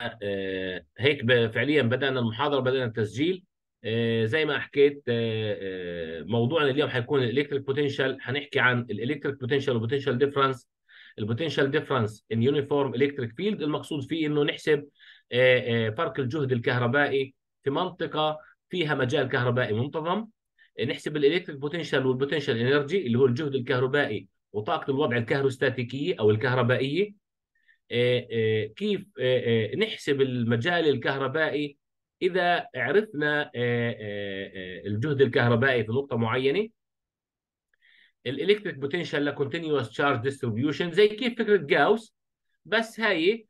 آه، هيك فعليا بدأنا المحاضرة بدأنا التسجيل. آه، زي ما حكيت آه، موضوعنا اليوم حيكون ال electric potential حنحكي عن ال electric potential وال potential difference ال potential difference in uniform electric field المقصود فيه إنه نحسب فرق الجهد الكهربائي في منطقة فيها مجال كهربائي منتظم. نحسب ال electric potential وال potential energy اللي هو الجهد الكهربائي وطاقة الوضع الكهروستاتيكية أو الكهربائية. آه، كيف آه، آه، نحسب المجال الكهربائي. إذا عرفنا الجهد الكهربائي في نقطة معينة ال electric potential ل continuous charge distribution زي كيف فكرة جاوس. بس هاي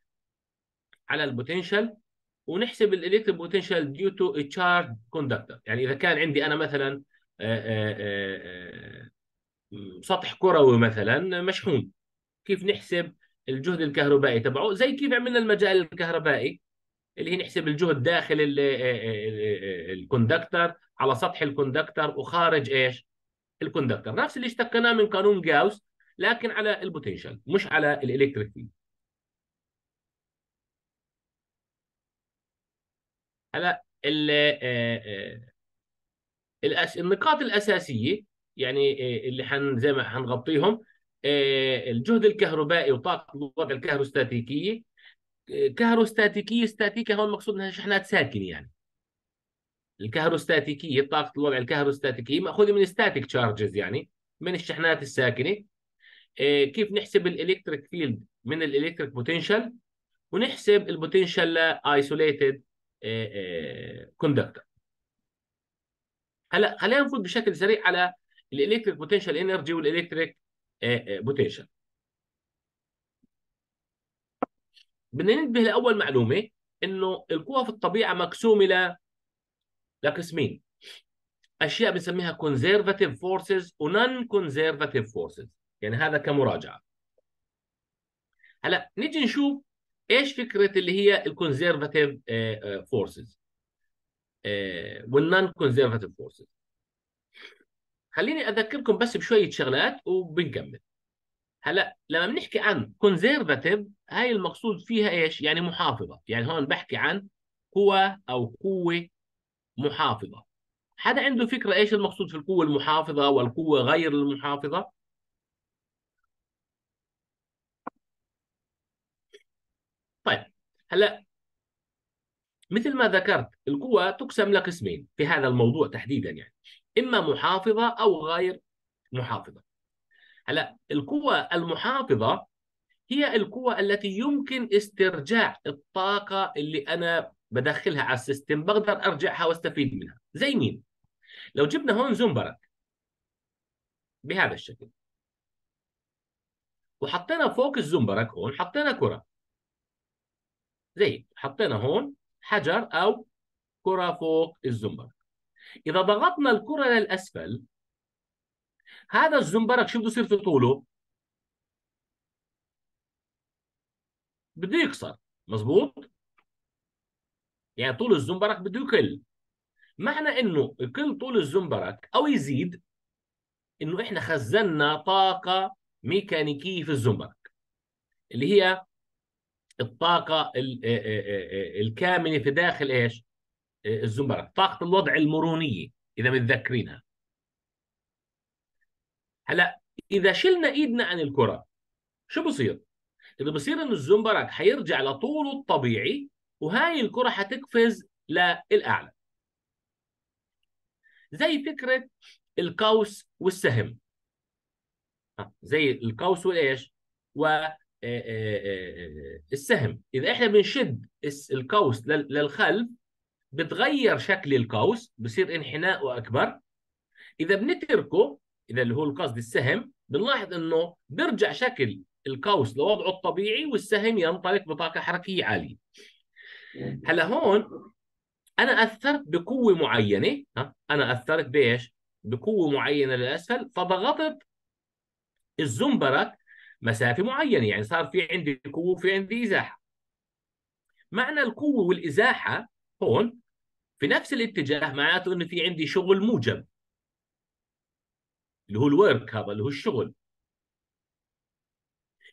على ال potential ونحسب ال electric potential due to charged conductor يعني إذا كان عندي أنا مثلا سطح كروي مثلا مشحون كيف نحسب الجهد الكهربائي تبعه زي كيف عملنا المجال الكهربائي اللي هي نحسب الجهد داخل ال- ال- ال conductor على سطح ال conductor وخارج إيش؟ ال conductor. نفس اللي اشتقناه من قانون جاوس لكن على ال potential مش على ال electric field هلا آه، آه، النقاط الأساسية يعني آه، اللي حن زي ما حنغطيهم آه، الجهد الكهربائي وطاقة الوضع الكهروستاتيكية. كهروستاتيكية استاتيكيه هون المقصود إنها شحنات ساكنة يعني. الكهروستاتيكية طاقة الوضع الكهروستاتيكية مأخوذة من static charges يعني من الشحنات الساكنة. إيه، كيف نحسب ال electric field من ال electric potential ونحسب ال potential ل isolated conductor هلا خلينا نفوت بشكل سريع على ال electric potential energy وال electric potential بدنا ننتبه لأول معلومة إنه القوى في الطبيعة مقسومة ل لقسمين أشياء بنسميها conservative forces و non-conservative forces يعني هذا كمراجعة. هلا نيجي نشوف إيش فكرة اللي هي ال conservative forces وال non-conservative forces خليني أذكركم بس بشوية شغلات وبنكمل. هلا لما بنحكي عن conservative هاي المقصود فيها إيش؟ يعني محافظة. يعني هون بحكي عن قوة أو قوة محافظة. حدا عنده فكرة إيش المقصود في القوة المحافظة والقوة غير المحافظة؟ طيب هلا مثل ما ذكرت القوى تقسم لقسمين في هذا الموضوع تحديدا يعني. إما محافظة أو غير محافظة. هلا القوى المحافظة هي القوى التي يمكن استرجاع الطاقة اللي أنا بدخلها على السيستم بقدر أرجعها وأستفيد منها. زي مين؟ لو جبنا هون زنبرك بهذا الشكل. وحطينا فوق الزنبرك هون حطينا كرة. زي حطينا هون حجر أو كرة فوق الزنبرك إذا ضغطنا الكرة للأسفل هذا الزنبرك شو بده يصير في طوله؟ بده يكسر مزبوط؟ يعني طول الزنبرك بده يقل. معنى إنه يقل طول الزنبرك أو يزيد إنه إحنا خزنا طاقة ميكانيكية في الزنبرك اللي هي الطاقة ال- الكامنة في داخل إيش؟ آه، الزنبرك طاقة الوضع المرونيه إذا متذكرينها. هلا إذا شلنا إيدنا عن الكرة شو بصير؟ اللي بصير انه الزنبرك حيرجع لطوله الطبيعي وهاي الكرة حتقفز للأعلى. زي فكرة القوس والسهم. ها، زي القوس والايش و آه، آه، آه، إذا إحنا بنشد القوس لل- للخلف بتغير شكل القوس بصير انحناءه اكبر إذا بنتركه إذا اللي هو القصد السهم بنلاحظ إنه بيرجع شكل القوس لوضعه الطبيعي والسهم ينطلق بطاقة حركية عالية. هلا هون أنا اثرت بقوة معينة ها؟ أنا أثرت بإيش؟ بقوة معينة للأسفل فضغطت الزنبرك مسافة معينة يعني صار في عندي قوة وفي عندي إزاحة. معنى القوة والإزاحة هون في نفس الاتجاه معناته إنه في عندي شغل موجب اللي هو الورك هذا اللي هو الشغل.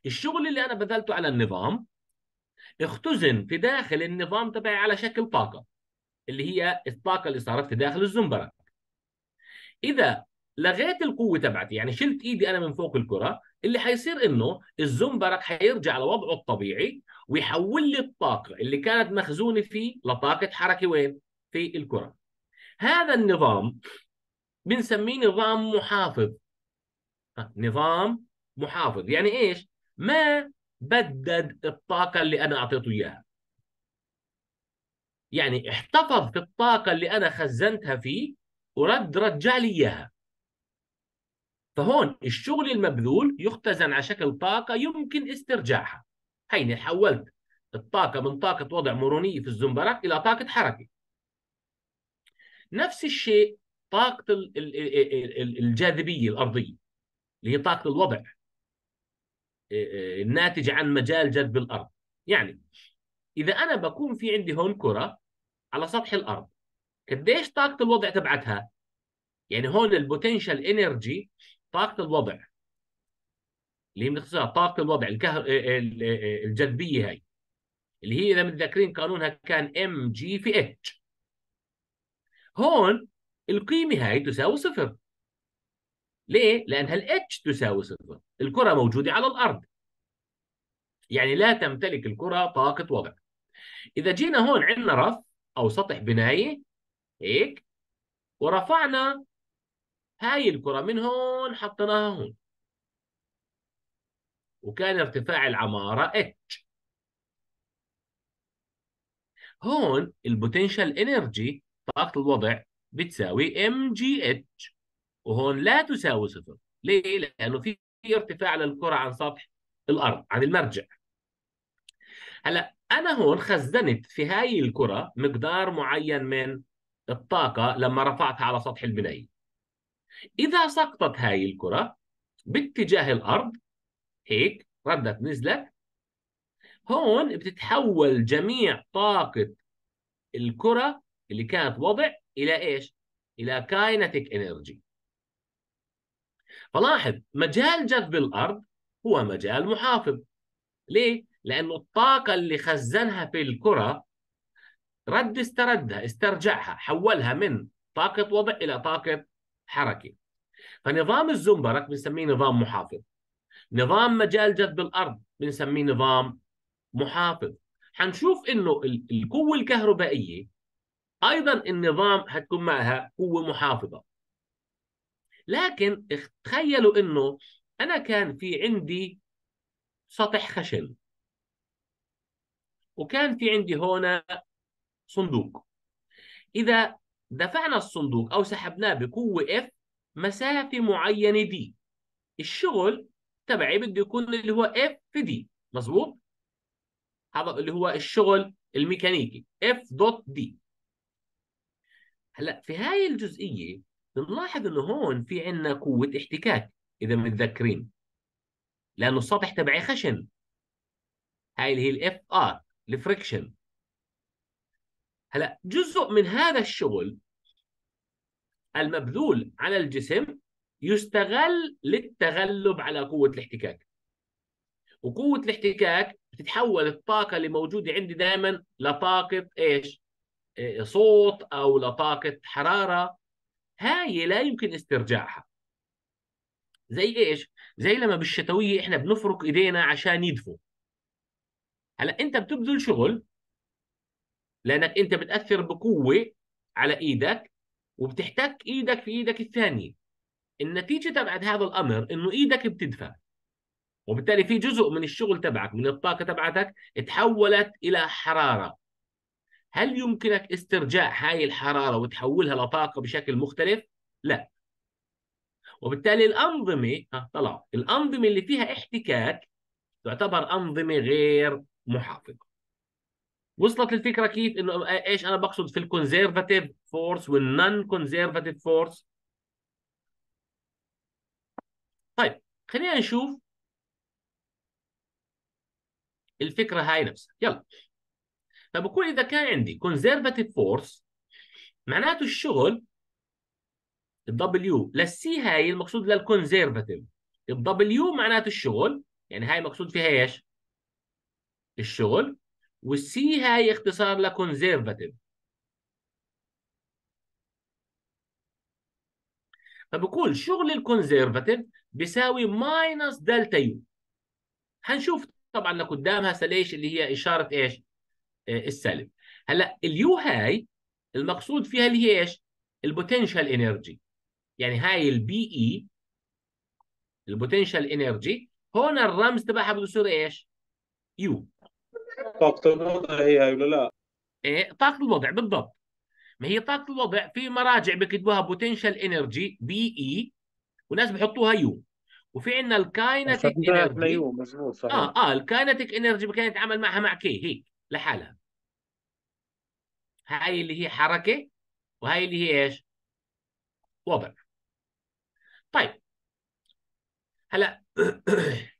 الشغل اللي أنا بذلته على النظام اختزن في داخل النظام تبعي على شكل طاقة اللي هي الطاقة اللي صارت في داخل الزنبرك إذا لغيت القوة تبعتي يعني شلت إيدي أنا من فوق الكرة اللي حيصير إنه الزنبرك حيرجع لوضعه الطبيعي ويحول لي الطاقة اللي كانت مخزونه فيه لطاقة حركة وين؟ في الكرة. هذا النظام بنسميه نظام محافظ. نظام محافظ. يعني إيش؟ ما بدد الطاقة اللي أنا أعطيته إياها. يعني احتفظ في الطاقة اللي أنا خزنتها فيه ورد رجع لي إياها. فهون الشغل المبذول يختزن على شكل طاقة يمكن استرجاعها. هيني حولت الطاقة من طاقة وضع مرونيه في الزنبرك إلى طاقة حركة. نفس الشيء طاقة الجاذبية الأرضية اللي هي طاقة الوضع الناتجة عن مجال جذب الأرض. يعني إذا أنا بكون في عندي هون كرة على سطح الأرض قديش طاقة الوضع تبعتها؟ يعني هون ال potential energy طاقة الوضع. اللي هي بنختصرها طاقة الوضع الكهر... الجذبيه هاي. اللي هي إذا متذكرين قانونها كان ام جي في اتش هون القيمة هاي تساوي صفر. ليه؟ لانها الاتش تساوي صفر. الكرة موجودة على الأرض. يعني لا تمتلك الكرة طاقة وضع. إذا جينا هون عندنا رف أو سطح بناية هيك ورفعنا هاي الكرة من هون حطيناها هون. وكان ارتفاع العمارة h هون ال potential energy طاقة الوضع بتساوي ام جي اتش وهون لا تساوي صفر. ليه؟ لأنه في ارتفاع للكرة عن سطح الأرض عن المرجع. هلأ أنا هون خزنت في هاي الكرة مقدار معين من الطاقة لما رفعتها على سطح البناية إذا سقطت هاي الكرة باتجاه الأرض هيك ردت نزلت. هون بتتحول جميع طاقة الكرة اللي كانت وضع إلى إيش؟ إلى كاينتيك إنرجي. فلاحظ مجال جذب الأرض هو مجال محافظ. ليه؟ لأنه الطاقة اللي خزنها في الكرة رد استردها استرجعها حولها من طاقة وضع إلى طاقة حركة. فنظام الزنبرك بنسميه نظام محافظ. نظام مجال جذب الأرض بنسميه نظام محافظ. حنشوف إنه القوة الكهربائية أيضا النظام حتكون معها قوة محافظة. لكن تخيلوا إنه أنا كان في عندي سطح خشن. وكان في عندي هنا صندوق. إذا دفعنا الصندوق أو سحبناه بقوة F مسافة معينة d الشغل تبعي بده يكون اللي هو F في d مظبوط؟ هذا اللي هو الشغل الميكانيكي. F dot d هلا في هاي الجزئية بنلاحظ إنه هون في عندنا قوة احتكاك إذا متذكرين. لأنه السطح تبعي خشن. هاي اللي هي ال F r ال friction هلا جزء من هذا الشغل المبذول على الجسم يستغل للتغلب على قوة الاحتكاك. وقوة الاحتكاك بتتحول الطاقة اللي موجودة عندي دائما لطاقة إيش؟ إيه، صوت أو لطاقة حرارة. هاي لا يمكن استرجاعها. زي إيش؟ زي لما بالشتوية إحنا بنفرك إيدينا عشان يدفوا. هلأ أنت بتبذل شغل لأنك أنت بتأثر بقوة على إيدك وبتحتك إيدك في إيدك الثانية. النتيجة تبعت هذا الأمر إنه إيدك بتدفى وبالتالي في جزء من الشغل تبعك من الطاقة تبعتك تحولت إلى حرارة. هل يمكنك استرجاع هاي الحرارة وتحولها لطاقة بشكل مختلف؟ لا. وبالتالي الأنظمة طلع. الأنظمة اللي فيها احتكاك تعتبر أنظمة غير محافظة. وصلت الفكرة كيف؟ إنه إيش أنا بقصد في ال conservative force وال non-conservative force طيب خلينا نشوف الفكرة هاي نفسها. يلا. فبقول إذا كان عندي conservative force معناته الشغل ال W لل C هاي المقصود لل conservative ال W معناته الشغل يعني هاي مقصود فيها إيش؟ الشغل. وال C هاي اختصار ل conservative فبقول شغل ال conservative بيساوي minus delta U هنشوف طبعا لقدام هسه ليش اللي هي إشارة إيش؟ آه السالب هلأ ال U هاي المقصود فيها اللي هي إيش؟ ال potential energy يعني هاي ال P E ال potential energy هون الرمز تبعها بده يصير إيش؟ U طاقة الوضع هي هاي ولا لا؟ إيه طاقة الوضع بالضبط ما هي طاقة الوضع في مراجع بكتبوها potential energy P E وناس بحطوها U وفي عندنا ال kinetic energy. U مزبوط صحيح. آه آه ال kinetic energy كان يتعامل معها مع K هيك لحالها. هاي اللي هي حركة وهاي اللي هي إيش؟ وضع. طيب. هلأ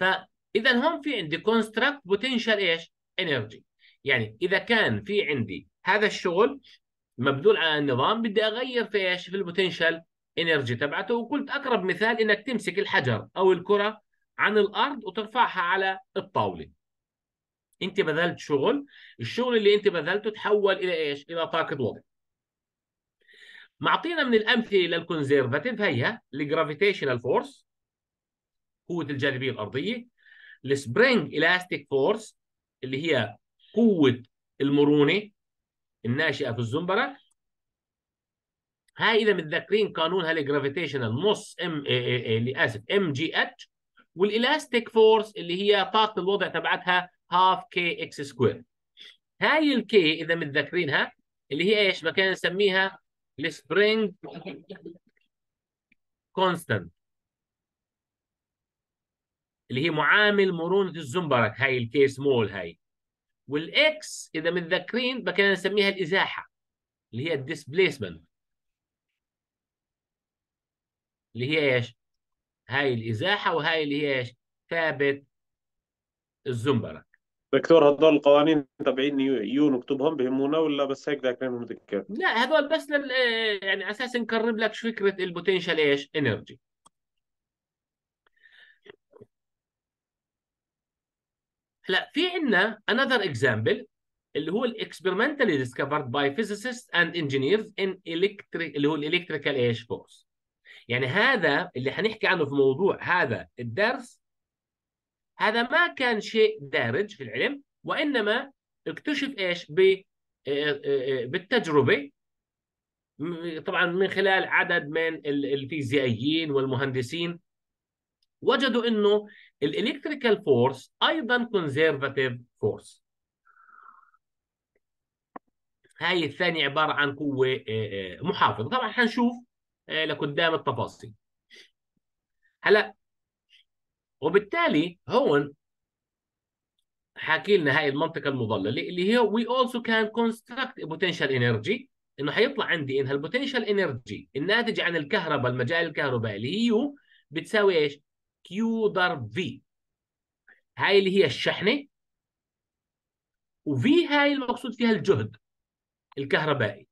فإذا هون في عندي construct potential إيش؟ energy. يعني إذا كان في عندي هذا الشغل مبذول على النظام بدي أغير في إيش؟ في ال potential energy تبعته وقلت أقرب مثال إنك تمسك الحجر أو الكرة عن الأرض وترفعها على الطاولة أنت بذلت شغل الشغل اللي أنت بذلته تحول إلى إيش؟ إلى طاقة وضع معطينا من الأمثلة لل conservative هيها ال gravitational force قوة الجاذبية الأرضية ال spring elastic force اللي هي قوة المرونة الناشئة في الزنبره هاي إذا متذكرين قانونها ال gravitational نص m اللي آسف m g h وال elastic force اللي هي طاقة الوضع تبعتها half k x square هاي ال k إذا متذكرينها اللي هي إيش؟ ما كان نسميها ال spring constant اللي هي معامل مرونة الزنبرك هاي ال k small هاي. وال x إذا متذكرين كنا نسميها الإزاحة اللي هي ال displacement اللي هي إيش؟ هاي الإزاحة وهاي اللي هي إيش؟ ثابت الزنبرك دكتور هذول القوانين تبعين U نكتبهم بهمونا ولا بس هيك ذاكرينهم ذكر؟ لا هذول بس لل يعني على أساس نقرب لك فكرة ال potential إيش؟ energy هلا في عندنا another example اللي هو ال experimentally discovered by physicists and engineers in electric اللي هو ال electrical إيش force يعني هذا اللي حنحكي عنه في موضوع هذا الدرس هذا ما كان شيء دارج في العلم وإنما اكتشف إيش؟ ب بالتجربة طبعا من خلال عدد من الفيزيائيين والمهندسين. وجدوا إنه ال electrical force أيضا conservative force هاي الثانية عبارة عن قوة محافظة. طبعا حنشوف لقدام التفاصيل. هلا وبالتالي هون حاكي لنا هاي المنطقة المظللة اللي هي we also can construct a potential energy. إنه حيطلع عندي انها ال potential energy الناتجة عن الكهرباء المجال الكهربائي اللي هي U بتساوي إيش؟ كيو ضرب في هاي اللي هي الشحنة. وفي هاي المقصود فيها الجهد الكهربائي.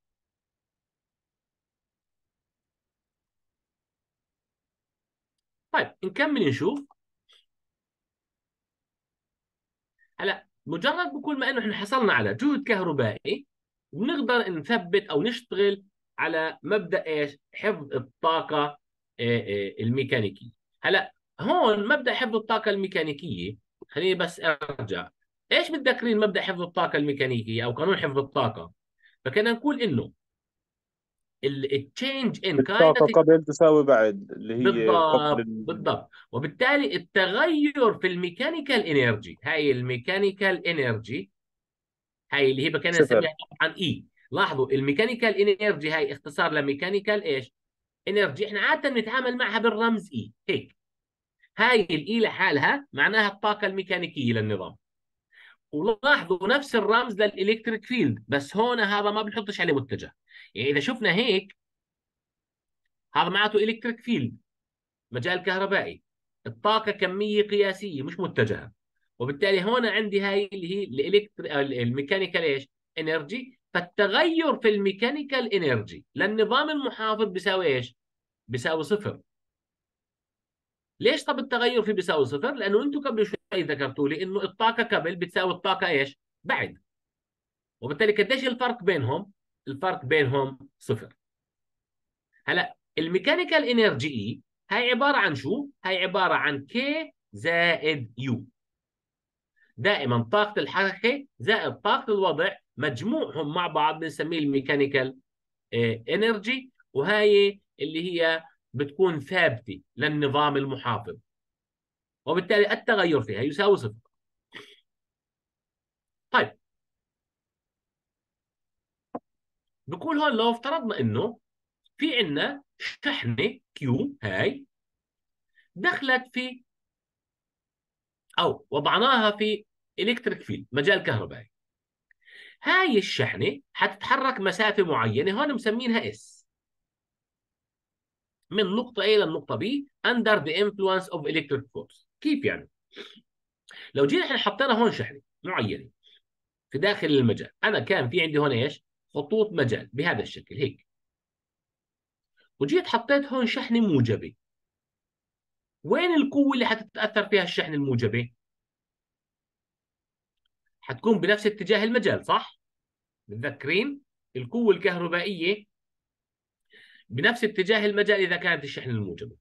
طيب نكمل نشوف. هلا مجرد بكل ما إنه إحنا حصلنا على جهد كهربائي بنقدر نثبت أو نشتغل على مبدأ إيش؟ حفظ الطاقة آه، آه، الميكانيكية. هلا هون مبدأ حفظ الطاقة الميكانيكية خليني بس أرجع. إيش متذكرين مبدأ حفظ الطاقة الميكانيكية أو قانون حفظ الطاقة؟ فكنا نقول إنه ال change in الطاقة قبل تساوي بعد اللي هي بالضبط. بالضبط. وبالتالي التغير في ال mechanical energy هاي ال mechanical energy هاي اللي هي صفر. نسميها طبعا E لاحظوا ال mechanical energy هاي اختصار ل mechanical إيش؟ energy. إحنا عادة نتعامل معها بالرمز E هيك. هاي ال E لحالها معناها الطاقة الميكانيكية للنظام. ولاحظوا نفس الرمز لل electric field بس هون هذا ما بنحطش عليه متجه. يعني إذا شفنا هيك هذا معناته electric field مجال كهربائي. الطاقة كمية قياسية مش متجهة. وبالتالي هون عندي هاي اللي هي ال electri- ال mechanical إيش؟ energy. فالتغير في ال mechanical energy للنظام المحافظ بيساوي إيش؟ بيساوي صفر. ليش طب التغير فيه بيساوي صفر؟ لأنه أنتم قبل شوي ذكرتوا لي انه الطاقة قبل بتساوي الطاقة إيش؟ بعد وبالتالي قديش الفرق بينهم؟ الفرق بينهم صفر هلأ ال mechanical energy هاي عبارة عن شو؟ هاي عبارة عن K زائد U دائما طاقة الحركة زائد طاقة الوضع مجموعهم مع بعض بنسميه ال mechanical energy وهي اللي هي بتكون ثابتة للنظام المحافظ وبالتالي التغير فيها يساوي صفر. طيب. بقول هون لو افترضنا إنه في عندنا شحنة q هاي دخلت في أو وضعناها في electric field مجال كهربائي. هاي الشحنة حتتحرك مسافة معينة هون مسمينها s من نقطة A للنقطة B under the influence of electric force. كيف يعني؟ لو جينا إحنا حطينا هون شحنه معينه في داخل المجال أنا كان في عندي هون إيش؟ خطوط مجال بهذا الشكل هيك. وجيت حطيت هون شحنه موجبه وين القوة اللي حتتأثر فيها الشحنه الموجبه حتكون بنفس اتجاه المجال صح؟ متذكرين؟ القوة الكهربائية بنفس اتجاه المجال إذا كانت الشحنه الموجبة.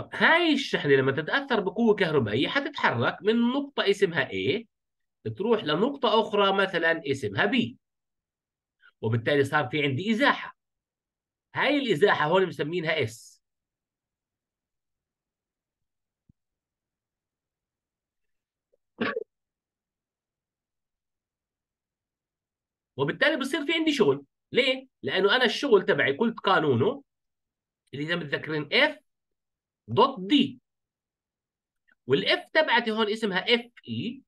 طب هاي الشحنة لما تتأثر بقوة كهربائية حتتحرك من نقطة اسمها A تروح لنقطة أخرى مثلا اسمها B. وبالتالي صار في عندي إزاحة. هاي الإزاحة هون مسمينها S. وبالتالي بصير في عندي شغل. ليه؟ لأنه أنا الشغل تبعي قلت قانونه اللي إذا متذكرين اف دوت دي وال F تبعتي هون اسمها F E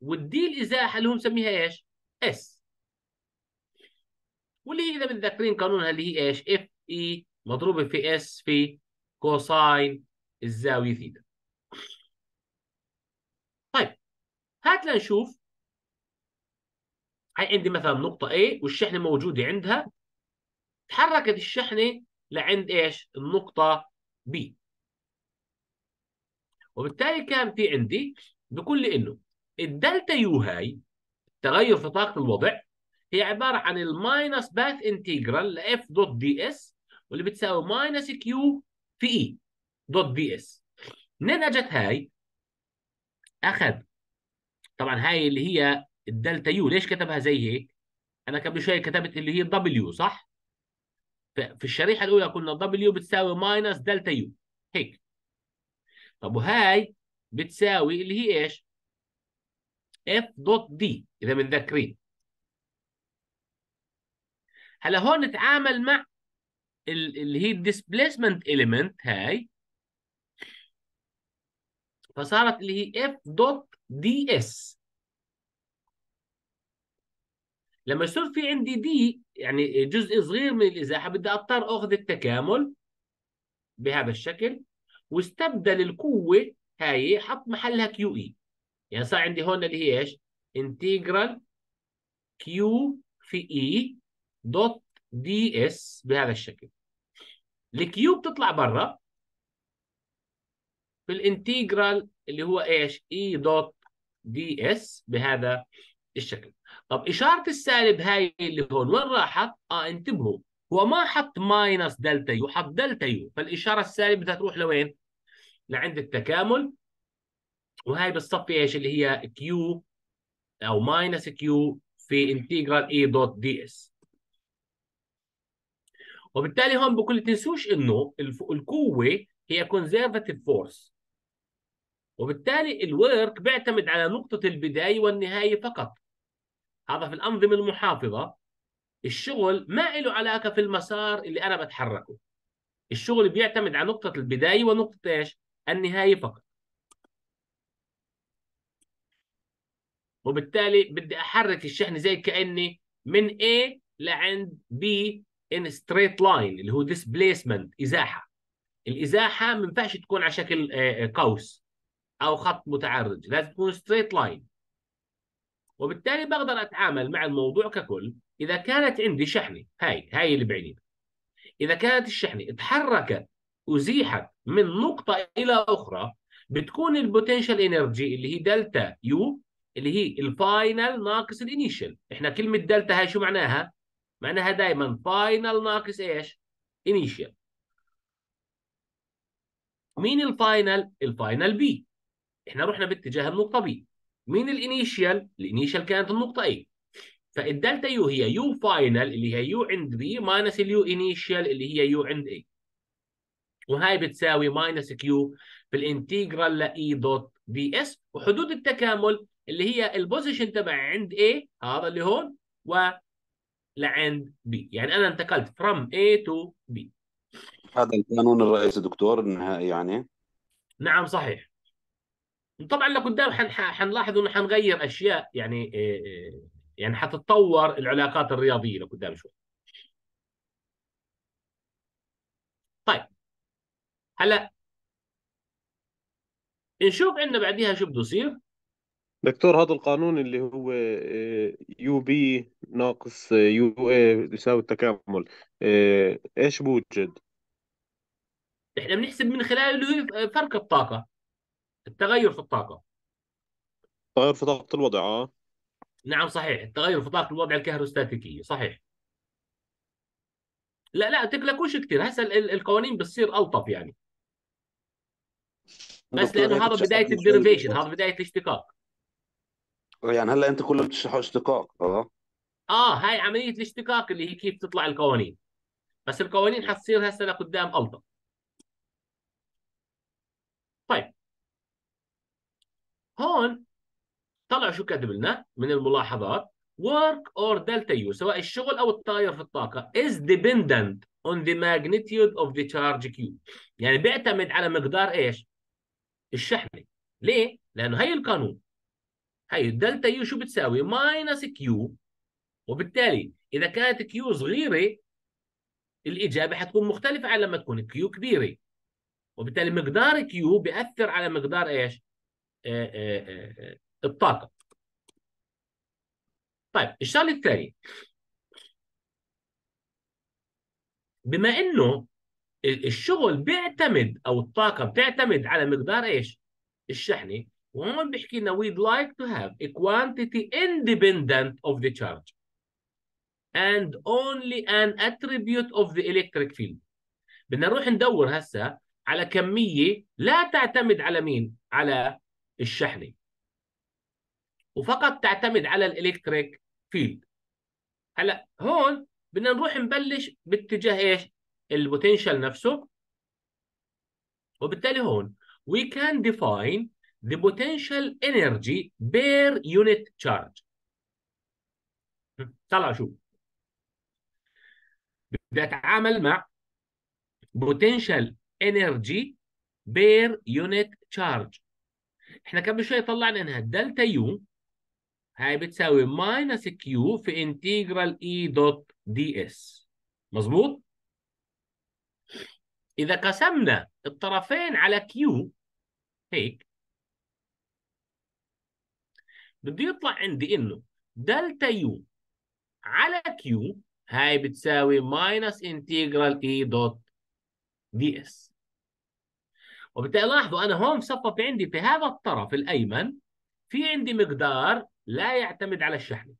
وال d الازاحه اللي هو مسميها إيش؟ s واللي هي إذا متذكرين قانونها اللي هي إيش؟ F E مضروبة في s في cosine الزاوية ثيتا طيب هات لنشوف هاي عندي مثلا نقطة A والشحنة موجودة عندها تحركت الشحنة لعند إيش؟ النقطة B وبالتالي كان في عندي لي إنه ال delta U هاي التغير في طاقة الوضع هي عبارة عن ال minus path integral ل F dot d s واللي بتساوي minus q في E dot d s منين أجت هاي؟ أخذ طبعا هاي اللي هي ال delta U ليش كتبها زي هيك؟ أنا قبل شوي كتبت اللي هي W صح؟ في الشريحة الأولى قلنا W بتساوي minus delta U هيك طب وهاي بتساوي اللي هي إيش؟ F dot d إذا متذكرين هلا هون نتعامل مع اللي هي ال displacement element هاي. فصارت اللي هي F dot d s لما يصير في عندي d يعني جزء صغير من الإزاحة بدي أضطر أخذ التكامل بهذا الشكل. واستبدل القوة هاي حط محلها q E يعني صار عندي هون اللي هي إيش؟ integral q في E dot ds بهذا الشكل ال q بتطلع برا في ال integral اللي هو إيش؟ E dot ds بهذا الشكل طب إشارة السالب هاي اللي هون وين راحت؟ آه انتبهوا هو ما حط minus delta U حط delta U فالإشارة السالبة بدها تروح لوين؟ لعند التكامل. وهي بتصفي إيش؟ اللي هي q أو minus q في integral E dot ds وبالتالي هون بكل تنسوش إنه القوة هي conservative force وبالتالي الورك بيعتمد على نقطة البداية والنهاية فقط. هذا في الأنظمة المحافظة. الشغل ما له علاقة في المسار اللي أنا بتحركه. الشغل بيعتمد على نقطة البداية ونقطة إيش؟ النهاية فقط. وبالتالي بدي أحرك الشحنة زي كأني من A لعند B in straight line اللي هو displacement إزاحة. الإزاحة ما ينفعش تكون على شكل قوس أو خط متعرج لازم تكون straight line. وبالتالي بقدر أتعامل مع الموضوع ككل إذا كانت عندي شحنه هاي هاي اللي بعينيها إذا كانت الشحنه تحركت أزيحت من نقطة إلى أخرى بتكون ال potential energy اللي هي delta U اللي هي ال final ناقص ال initial إحنا كلمة دلتا هاي شو معناها؟ معناها دائما final ناقص إيش؟ initial مين ال final ال final B إحنا رحنا باتجاه النقطة B مين ال initial ال initial كانت النقطة A فال delta U هي U final اللي هي U عند B minus ال U initial اللي هي U عند A وهاي بتساوي minus q في ال integral ل E dot ds وحدود التكامل اللي هي ال position تبع عند A هذا اللي هون و لعند B. يعني أنا انتقلت from A to B. هذا القانون الرئيسي دكتور النهائي يعني. نعم صحيح. طبعا لقدام حن حنلاحظ إنه حنغير أشياء يعني يعني حتتطور العلاقات الرياضية لقدام شوي. طيب. هلا نشوف عندنا بعديها شو بده يصير. دكتور هذا القانون اللي هو U B ناقص U A يساوي التكامل. آه، إيش بوجد؟ إحنا بنحسب من خلال اللي هو فرق الطاقة التغير في الطاقة. تغير في طاقة الوضع آه. نعم صحيح. التغير في طاقة الوضع الكهروستاتيكية صحيح. لا لا تقلقوش كثير هسه القوانين بتصير ألطف يعني. بس لأنه هذا بداية الديريفيشن هذا بداية الاشتقاق. يعني هلأ أنت كله بتشرحه اشتقاق أه؟ آه هاي عملية الاشتقاق اللي هي كيف تطلع القوانين. بس القوانين حتصير هسه لقدام ألطف. طيب. هون طلع شو كاتب لنا من الملاحظات؟ work or delta U سواء الشغل أو التغير في الطاقة is dependent on the magnitude of the charge Q. يعني بيعتمد على مقدار إيش؟ الشحنه ليه؟ لأنه هي القانون. هي ال delta U شو بتساوي؟ minus q وبالتالي إذا كانت q صغيرة الإجابة حتكون مختلفة عن لما تكون q كبيرة. وبالتالي مقدار q بيأثر على مقدار إيش؟ آآ آآ آآ الطاقة. طيب الشغلة الثانية. بما إنه الشغل بيعتمد أو الطاقة بتعتمد على مقدار إيش؟ الشحنة. وهون بيحكي لنا we'd like to have a quantity independent of the charge and only an attribute of the electric field. بدنا نروح ندور هسه على كمية لا تعتمد على مين؟ على الشحنة. وفقط تعتمد على الإلكتريك field. هلا هون بدنا نروح نبلش باتجاه إيش؟ ال potential نفسه وبالتالي هون we can define the potential energy per unit charge. طلع شو؟ بدي أتعامل مع potential energy per unit charge. إحنا قبل شوي طلعنا إنها delta U هاي بتساوي minus q في integral E dot ds مظبوط؟ إذا قسمنا الطرفين على q هيك بده يطلع عندي إنه delta U على q هاي بتساوي minus integral E dot ds وبالتالي لاحظوا أنا هون مصفف عندي في هذا الطرف الأيمن في عندي مقدار لا يعتمد على الشحنة.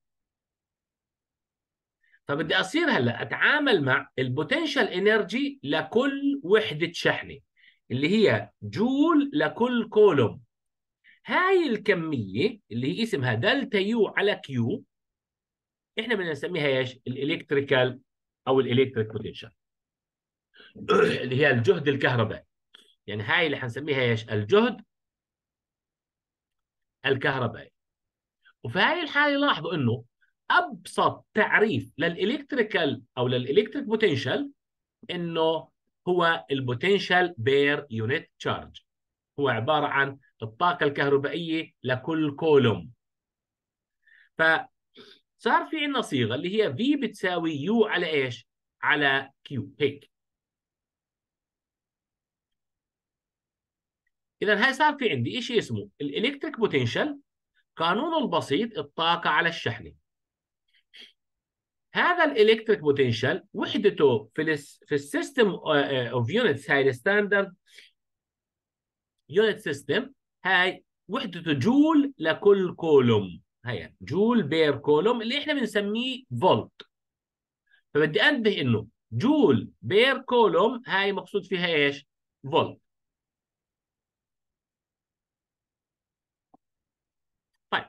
فبدي أصير هلأ أتعامل مع ال potential energy لكل وحدة شحنة اللي هي جول لكل كولوم هاي الكمية اللي هي اسمها delta U على q إحنا بدنا نسميها إيش؟ ال electrical أو ال electric potential اللي هي الجهد الكهربائي يعني هاي اللي حنسميها إيش؟ الجهد الكهربائي وفي هاي الحالة لاحظوا إنه أبسط تعريف لل electrical أو لل electric potential إنه هو ال potential per unit charge هو عبارة عن الطاقة الكهربائية لكل كولوم. فصار في عندنا صيغة اللي هي V بتساوي U على إيش؟ على q هيك. اذا هاي صار في عندي شيء اسمه ال electric potential قانونه البسيط الطاقة على الشحنة. هذا ال electric potential وحدته في في ال system of units هاي ال standard unit system هاي وحدته جول لكل كولوم هي joule per coulomb اللي إحنا بنسميه فولت فبدي أنبه إنه joule per coulomb هاي مقصود فيها إيش؟ فولت طيب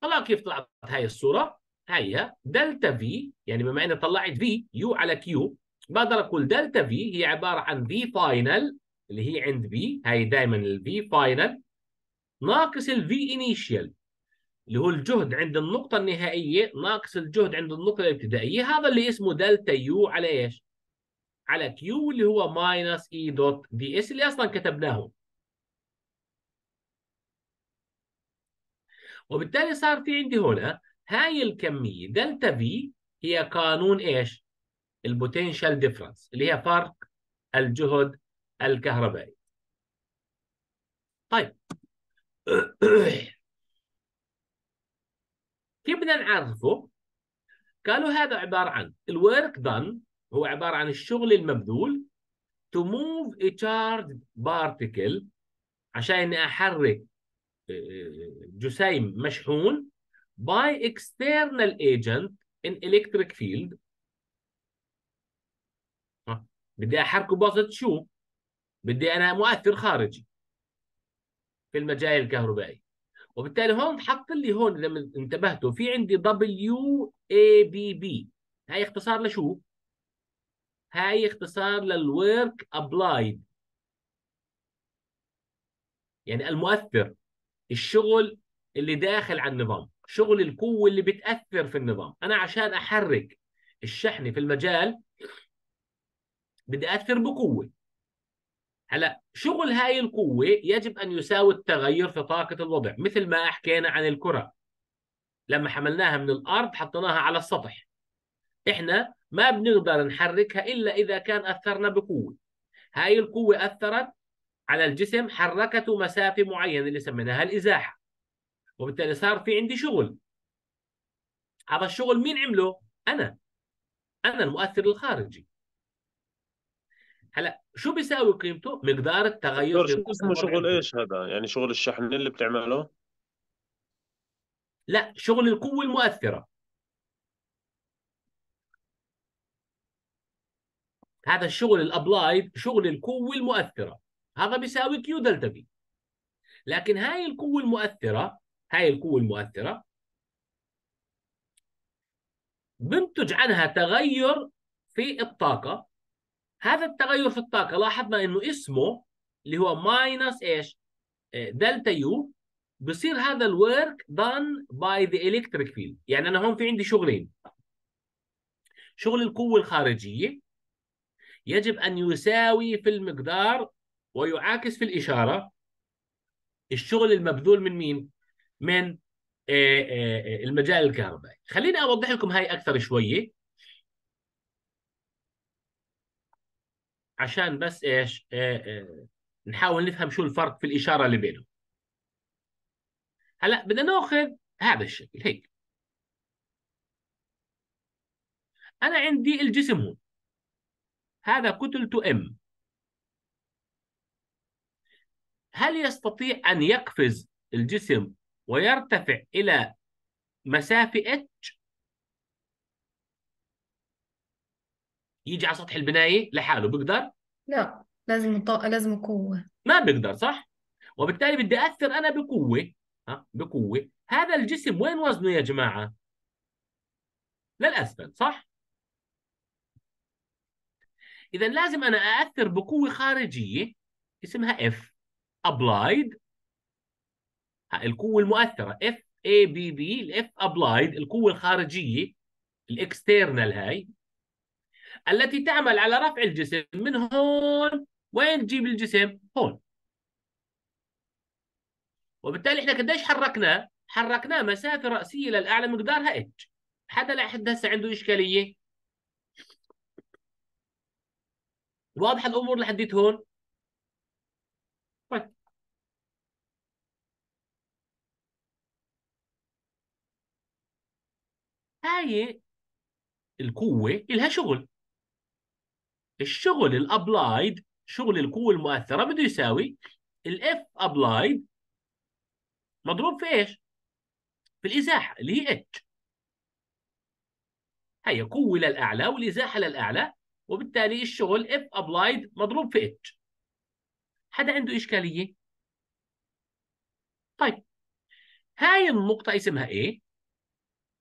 طلع كيف طلعت هاي الصورة هي delta V يعني بما إني طلعت V U على q بقدر أقول delta V هي عبارة عن V final اللي هي عند في هاي دائما ال V final ناقص ال V initial اللي هو الجهد عند النقطة النهائية ناقص الجهد عند النقطة الابتدائية هذا اللي اسمه delta U على إيش؟ على Q اللي هو minus E dot dS اللي أصلا كتبناه وبالتالي صار في عندي هنا هاي الكمية delta V هي قانون إيش؟ ال potential difference اللي هي فرق الجهد الكهربائي طيب كيف بدنا نعرفه؟ قالوا هذا عبارة عن ال work done هو عبارة عن الشغل المبذول to move a charged particle عشان إني أحرك جسيم مشحون by external agent in electric field. بدي أحركه بواسطة شو؟ بدي أنا مؤثر خارجي في المجال الكهربائي وبالتالي هون حط لي هون لما انتبهتوا في عندي دبليو اي بي بي هاي اختصار لشو؟ هاي اختصار لل work applied يعني المؤثر الشغل اللي داخل على النظام شغل القوة اللي بتأثر في النظام. أنا عشان أحرك الشحنة في المجال بدي أثر بقوة. هلا شغل هاي القوة يجب أن يساوي التغير في طاقة الوضع مثل ما حكينا عن الكرة. لما حملناها من الأرض حطيناها على السطح. إحنا ما بنقدر نحركها إلا إذا كان أثرنا بقوة. هاي القوة أثرت على الجسم حركته مسافة معينة اللي سميناها الإزاحة وبالتالي صار في عندي شغل هذا الشغل مين عمله؟ أنا أنا المؤثر الخارجي هلا شو بيساوي قيمته؟ مقدار التغير شو اسمه شغل إيش هذا؟ يعني شغل الشحن اللي بتعمله؟ لا شغل القوة المؤثرة هذا الشغل ال applied شغل القوة المؤثرة هذا بيساوي Q delta V لكن هاي القوة المؤثرة هاي القوة المؤثرة بنتج عنها تغير في الطاقة. هذا التغير في الطاقة لاحظنا إنه اسمه اللي هو minus إيش؟ delta U بصير هذا ال work done by the electric field. يعني أنا هون في عندي شغلين. شغل القوة الخارجية يجب أن يساوي في المقدار ويعاكس في الإشارة الشغل المبذول من مين؟ من المجال الكهربائي. خليني أوضح لكم هاي أكثر شوية. عشان بس إيش؟ نحاول نفهم شو الفرق في الإشارة اللي بينهم. هلا بدنا ناخذ هذا الشكل هيك. أنا عندي الجسم هون. هذا كتلته ام هل يستطيع أن يقفز الجسم ويرتفع إلى مسافة اتش يجي على سطح البناية لحاله بيقدر؟ لا لازم طاقة لازم قوة ما بيقدر صح؟ وبالتالي بدي أثر أنا بقوة ها بقوة هذا الجسم وين وزنه يا جماعة؟ للأسفل صح؟ إذا لازم أنا أأثر بقوة خارجية اسمها F applied القوة المؤثرة F A B B ال F applied القوة الخارجية الاكسترنال هاي التي تعمل على رفع الجسم من هون وين تجيب الجسم؟ هون وبالتالي إحنا قديش حركناه؟ حركناه مسافة رأسية للأعلى مقدارها اتش حدا لحد هسه عنده إشكالية؟ واضحة الأمور لحديت هون؟ طيب هاي القوة إلها شغل الشغل ال applied شغل القوة المؤثرة بده يساوي ال F applied مضروب في إيش؟ في الازاحه اللي هي اتش هي قوة للأعلى والإزاحة للأعلى وبالتالي الشغل F applied مضروب في اتش حدا عنده إشكالية؟ طيب هاي النقطة اسمها A؟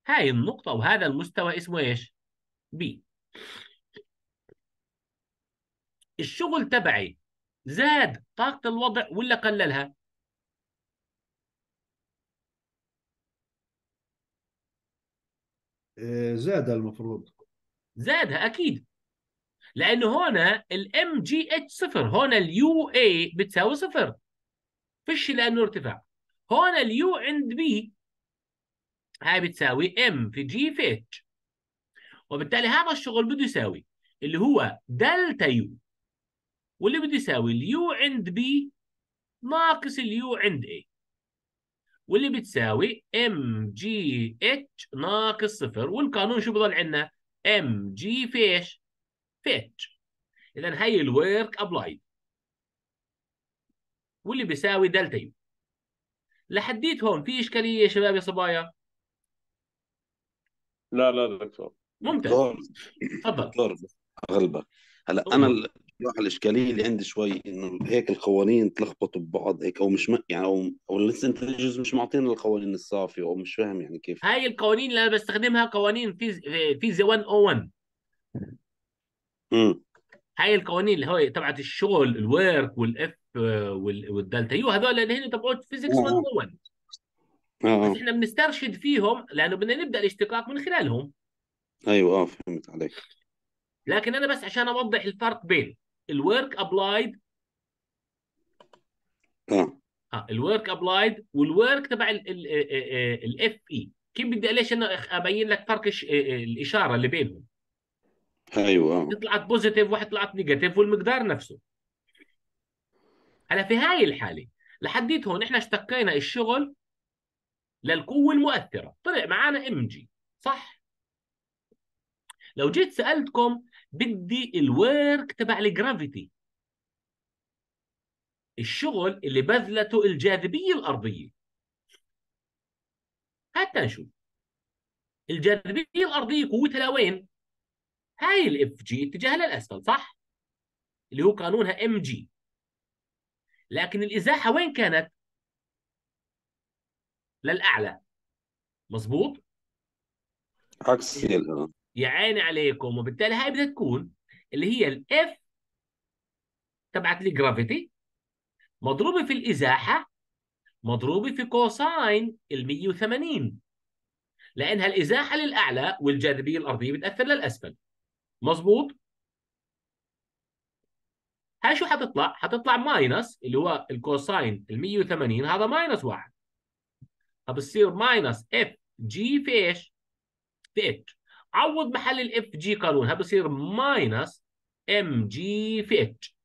هاي النقطة وهذا المستوى اسمه إيش؟ B الشغل تبعي زاد طاقة الوضع ولا قللها؟ آه، زاد المفروض. زادها أكيد. لأنه هنا الام جي اتش صفر هنا ال U A بتساوي صفر. فيش لأنه ارتفاع هنا ال U عند B هاي بتساوي ام في جي في اتش وبالتالي هذا الشغل بده يساوي اللي هو delta U واللي بده يساوي ال U عند B ناقص ال U عند A واللي بتساوي ام جي اتش ناقص صفر. والقانون شو بضل عندنا؟ ام جي في إيش في اتش اذا هي ال work applied واللي بيساوي delta U لحديت هون في إشكالية يا شباب يا صبايا؟ لا لا دكتور. ممتاز. تفضل. دكتور أغلبك. هلا. أنا الإشكالية اللي عندي شوي إنه هيك القوانين تلخبطوا ببعض هيك أو مش م... يعني أو أو لسه أنت جزء مش معطينا القوانين الصافية أو مش فاهم يعني كيف. هاي القوانين اللي أنا بستخدمها قوانين فيز... فيزياء 101 امم هاي القوانين اللي هو تبعت الشغل ال work وال F وال delta. U هذول اللي هن تبعوت physics آه. 101 آه. بس إحنا بنسترشد فيهم لأنه بدنا نبدأ الاشتقاق من خلالهم. أيوه آه فهمت عليك. لكن أنا بس عشان أوضح الفرق بين ال work applied آه. آه الورك ابلايد وال work تبع ال F E كيف بدي ليش أنا أبين لك فرق آه، آه، الإشارة اللي بينهم؟ أيوه طلعت positive واحد طلعت negative والمقدار نفسه. هلا في هاي الحالة لحديت هون إحنا اشتقينا الشغل للقوة المؤثرة. طلع معنا m g صح؟ لو جيت سألتكم بدي ال work تبع ال gravity الشغل اللي بذلته الجاذبية الأرضية. حتى نشوف. الجاذبية الأرضية قوتها لوين؟ هاي ال F g اتجاه للأسفل صح؟ اللي هو قانونها m g لكن الإزاحة وين كانت؟ للاعلى مظبوط؟ عكس هي ال- آه. يا عيني عليكم وبالتالي هاي بدها تكون اللي هي ال F تبعت ال gravity مضروبة في الإزاحة مضروبة في cosine ال 180 لأنها الإزاحة للأعلى والجاذبية الأرضية بتأثر للأسفل. مظبوط؟ هاي شو حتطلع؟ حتطلع minus اللي هو ال cosine ال 180 هذا minus واحد. فبصير minus F g في إيش؟ في اتش عوض محل ال F g قانونها بصير minus m g في h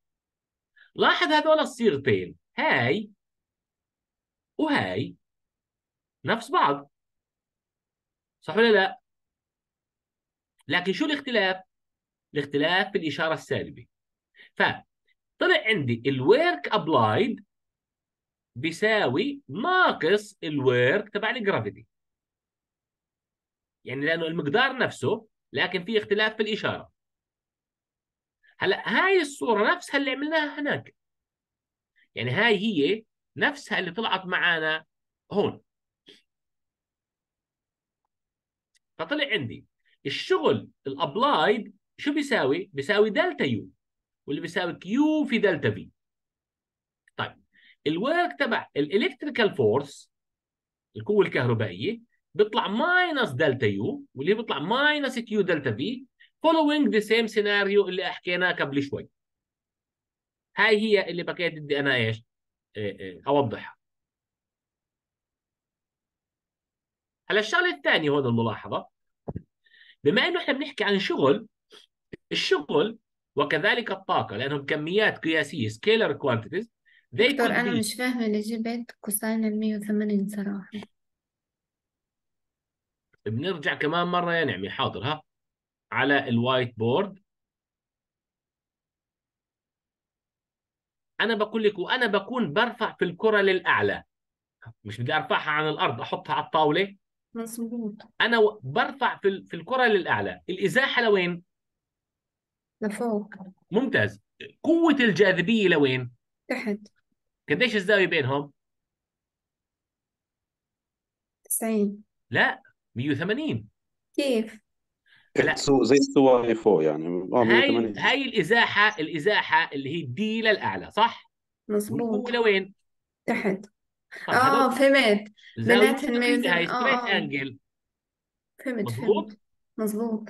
لاحظ هذول الصيغتين هاي وهاي نفس بعض صح ولا لا؟ لكن شو الاختلاف؟ الاختلاف في الإشارة السالبة فطلع عندي ال work applied بيساوي ناقص ال work تبع ال gravity يعني لأنه المقدار نفسه لكن في اختلاف في الإشارة. هلأ هاي الصورة نفسها اللي عملناها هناك. يعني هاي هي نفسها اللي طلعت معانا هون. فطلع عندي الشغل ال applied شو بيساوي؟ بيساوي delta U واللي بيساوي q في delta V ال work تبع ال electrical force القوة الكهربائية بيطلع minus delta U واللي بيطلع minus q delta V following the same scenario اللي حكيناه قبل شوي. هاي هي اللي بكيت بدي أنا إيش؟ إيه إيه أوضحها. هلا الشغلة الثانية هون الملاحظة. بما إنه إحنا بنحكي عن شغل الشغل وكذلك الطاقة لانهم كميات قياسية scalar quantities they could أنا be مش فاهمة اللي جبت cosine المية وثمانين صراحة. بنرجع كمان مرة يا نعمي حاضر ها؟ على ال white board أنا بقول لك وأنا بكون برفع في الكرة للأعلى. مش بدي أرفعها عن الأرض أحطها على الطاولة. مظبوط. أنا و- برفع في ال- في الكرة للأعلى. الإزاحة لوين؟ لفوق. ممتاز. قوة الجاذبية لوين؟ تحت. قديش الزاوية بينهم؟ 90 لا 180 كيف؟ لا. زي السواقي فوق يعني. آه هاي 180 هاي الإزاحة الإزاحة اللي هي ال d للأعلى صح؟ مظبوط. والقوة لوين؟ تحت. آه هدول فهمت. زاويه بيناتهم مستقيمه 180 هاي آه straight آه angle فهمت مظبوط فهمت. مظبوط؟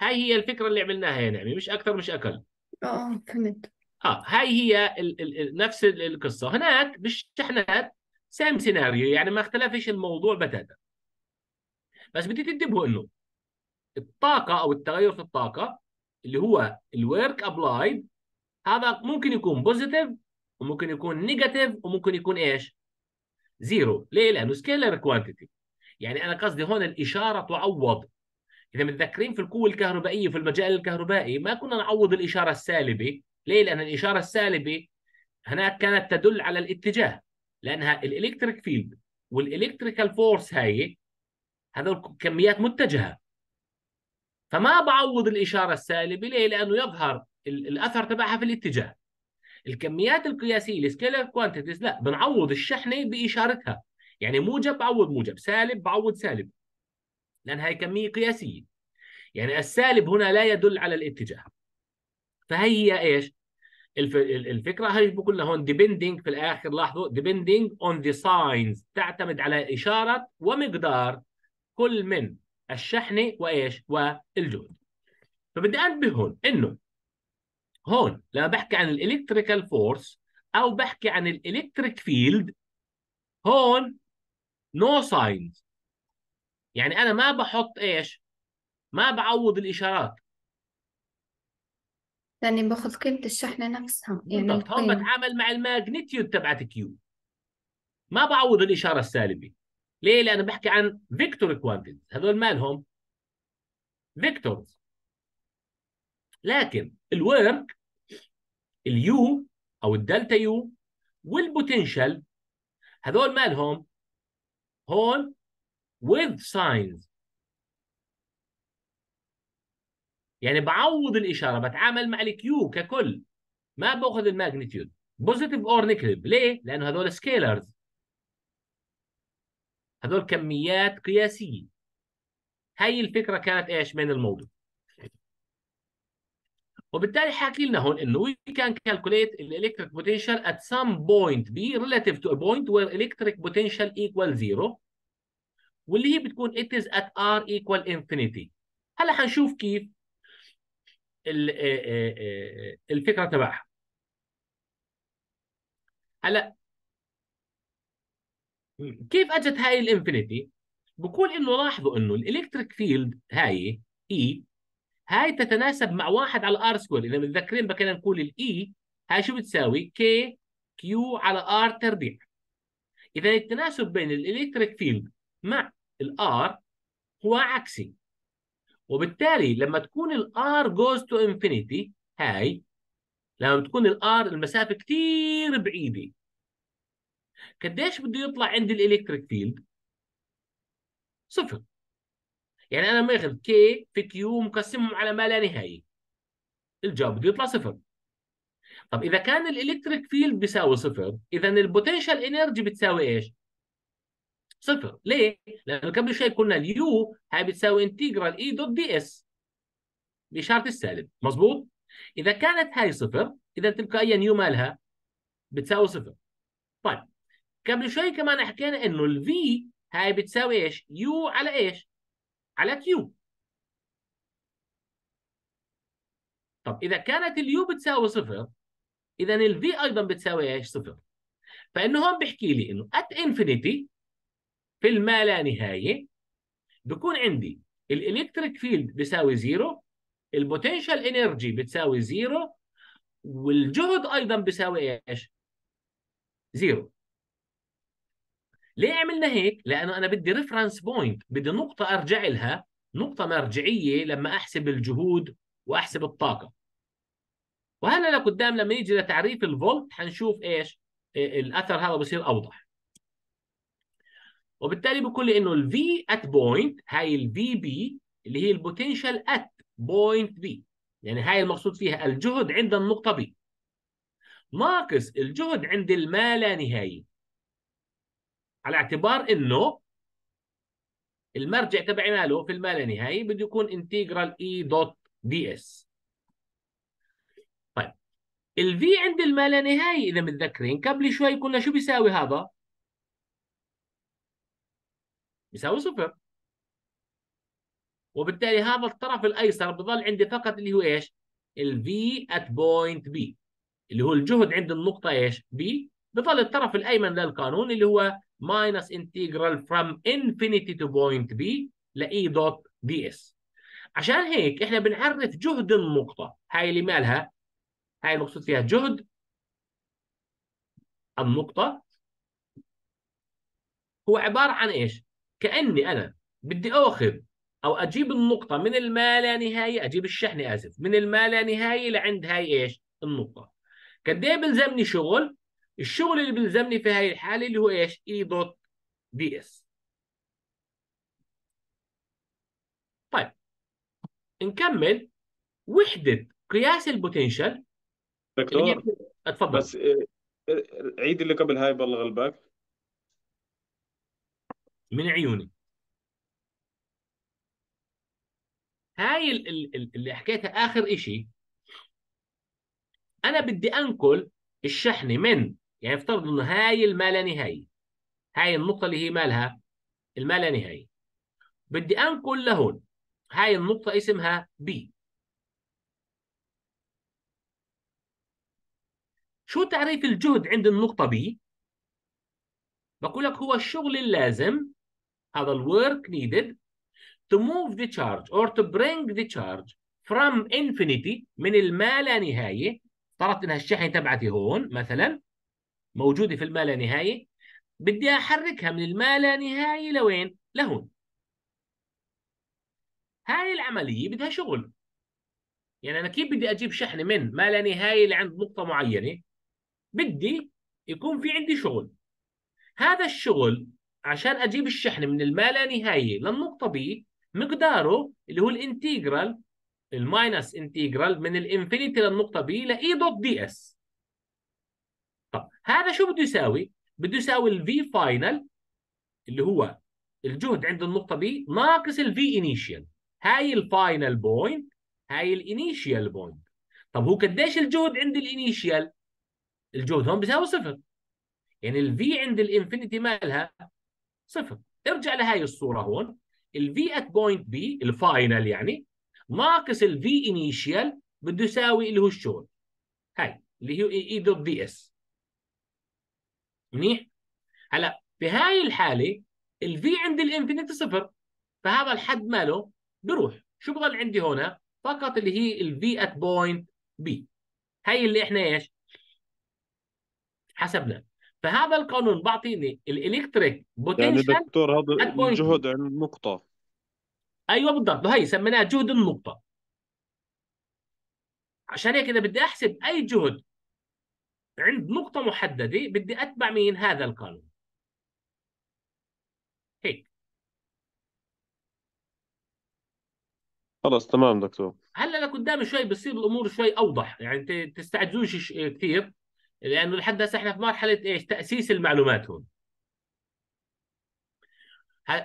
هاي هي الفكرة اللي عملناها يا نعمه مش أكثر مش أقل. آه آه فهمت. آه هاي هي ال ال ال نفس ال- القصة. هناك بالشحنات same scenario يعني ما اختلفش الموضوع بتاتا. بس بدي تنتبهوا إنه الطاقة أو التغير في الطاقة اللي هو ال work applied هذا ممكن يكون positive وممكن يكون negative وممكن يكون إيش؟ zero ليه؟ لأنه scalar quantity يعني أنا قصدي هون الإشارة تعوض. إذا متذكرين في القوة الكهربائية في المجال الكهربائي ما كنا نعوض الإشارة السالبة ليه؟ لأن الإشارة السالبة هناك كانت تدل على الاتجاه لأنها ال electric field وال electrical force هاي هذول كميات متجهة. فما بعوض الإشارة السالبة ليه؟ لأنه يظهر ال- الأثر تبعها في الاتجاه. الكميات القياسية ال scalar quantities لا بنعوض الشحنة بإشارتها. يعني موجب بعوض موجب سالب بعوض سالب لأن هي كمية قياسية. يعني السالب هنا لا يدل على الاتجاه. فهي هي إيش؟ الفكرة هي بقول هون depending في الآخر لاحظوا depending on the signs تعتمد على إشارة ومقدار كل من الشحنه وإيش؟ والجهد. فبدي أنبه هون إنه هون لما بحكي عن ال electrical force أو بحكي عن ال electric field هون no signs يعني أنا ما بحط إيش؟ ما بعوض الإشارات. لأني باخذ قيمة الشحنة نفسها يعني بالضبط. هون بتعامل مع ال magnitude تبعت q ما بعوض الإشارة السالبة. ليه؟ لأنه بحكي عن vector quantities هذول مالهم؟ vectors لكن ال work ال U أو ال delta U وال potential هذول مالهم هون with signs. يعني بعوض الإشارة بتعامل مع ال q ككل. ما بأخذ ال magnitude. positive or negative ليه؟ لأنه هذول scalars هذول كميات قياسية. هاي الفكرة كانت إيش من الموضوع. وبالتالي حاكي لنا هون إنه we can calculate electric potential at some point b relative to a point where electric potential equal zero واللي هي بتكون it is at r equal infinity. هلا حنشوف كيف الفكرة تبعها. هلا كيف أجت هاي ال infinity؟ بقول إنه لاحظوا إنه ال electric field هاي E هاي تتناسب مع واحد على r square إذا متذكرين بكنا نقول ال E هاي شو بتساوي؟ k q على r تربيع. إذا التناسب بين ال electric field مع ال r هو عكسي. وبالتالي لما تكون ال r goes to infinity هاي لما تكون ال r المسافة كثير بعيدة قديش بده يطلع عندي ال electric field صفر. يعني أنا ماخذ k في q مقسمهم على ما لا نهاية. الجواب بده يطلع صفر. طب إذا كان ال electric field بيساوي صفر إذا ال potential energy بتساوي إيش؟ صفر. ليه؟ لأنه قبل شوي قلنا ال U هاي بتساوي integral E dot ds باشاره السالب. مزبوط إذا كانت هاي صفر إذا تلقائيا U مالها بتساوي صفر. طيب قبل شوي كمان حكينا إنه ال V هاي بتساوي إيش؟ U على إيش؟ على Q طب إذا كانت ال U بتساوي صفر إذا ال V أيضا بتساوي إيش؟ صفر. فإنه هون بيحكي لي إنه at infinity في الما لا نهايه بكون عندي ال electric field بيساوي zero ال potential energy بتساوي zero والجهد أيضا بيساوي إيش؟ zero. ليه عملنا هيك؟ لأنه أنا بدي reference point بدي نقطة أرجع لها نقطة مرجعية لما أحسب الجهود وأحسب الطاقة. وهلأ لقدام لما يجي لتعريف الفولت حنشوف إيش؟ إيه الأثر هذا بصير أوضح. وبالتالي بقول لي إنه ال V at point هاي ال V B اللي هي ال potential at point B يعني هاي المقصود فيها الجهد عند النقطة B ناقص الجهد عند الما لا نهايه على اعتبار إنه المرجع تبعنا له في الما لا نهايه بده يكون integral E dot ds طيب ال V عند الما لا نهايه إذا متذكرين قبل شوي كنا شو بيساوي هذا؟ بيساوي صفر. وبالتالي هذا الطرف الأيسر بضل عندي فقط اللي هو إيش؟ ال V at point B اللي هو الجهد عند النقطة إيش؟ بي بضل الطرف الأيمن للقانون اللي هو minus integral from infinity to point B ل E dot ds. عشان هيك إحنا بنعرف جهد النقطة. هاي اللي مالها؟ هاي المقصود فيها جهد النقطة. هو عبارة عن إيش؟ كأني أنا بدي اخذ أو أجيب النقطة من الما لا نهاية أجيب الشحنة آسف من الما لا نهاية لعند هاي إيش؟ النقطة. قد إيه بلزمني شغل؟ الشغل اللي بيلزمني في هاي الحالة اللي هو إيش؟ E dot ds طيب نكمل وحدة قياس ال potential. دكتور اتفضل. بس إيه، إيه، عيد اللي قبل هاي بالله غلبك من عيوني. هاي ال- ال- ال- اللي حكيتها آخر إشي. أنا بدي أنقل الشحنة من يعني افترض إنه هاي الما لا نهاية هاي النقطة اللي هي مالها الما لا نهاية بدي أنقل لهون. هاي النقطة اسمها B شو تعريف الجهد عند النقطة B؟ بقول لك هو الشغل اللازم هذا ال work needed to move the charge or to bring the charge from infinity من الما لا افترضت إنها الشحنة تبعتي هون مثلا موجودة في الما لا نهاية. بدي أحركها من الما لا نهاية لوين؟ لهون. هاي العملية بدها شغل. يعني أنا كيف بدي أجيب شحنة من ما لا نهاية لعند نقطة معينة؟ بدي يكون في عندي شغل. هذا الشغل عشان أجيب الشحنه من الما لا نهايه للنقطة بي مقداره اللي هو ال integral ال minus integral من ال infinity للنقطة B ل E dot ds طب هذا شو بده يساوي؟ بده يساوي ال V final اللي هو الجهد عند النقطة B ناقص ال V initial هاي ال final point هاي ال initial point طب هو قديش الجهد عند ال initial؟ الجهد هون بيساوي صفر. يعني ال V عند ال infinity مالها صفر. ارجع لهاي الصورة هون. ال V at point B ال final يعني ناقص ال V initial بده يساوي اللي هو الشغل هاي اللي هو E dot ds منيح؟ هلا في هاي الحاله ال V عند ال infinity صفر. فهذا الحد ماله؟ بروح. شو بضل عندي هنا؟ فقط اللي هي ال V at point B هاي اللي إحنا إيش؟ حسبنا. فهذا القانون بعطيني الإلكتريك يعني بوتنشال دكتور هذا عند النقطة. أيوه بالضبط. هي سميناها جهد النقطة. عشان هيك إذا بدي أحسب أي جهد عند نقطة محددة بدي أتبع مين هذا القانون. هيك. خلص تمام دكتور. هلأ لقدام شوي بصير الأمور شوي أوضح. يعني تستعجلوش كثير. لأنه لحد هسه إحنا في مرحلة إيش؟ تأسيس المعلومات هون.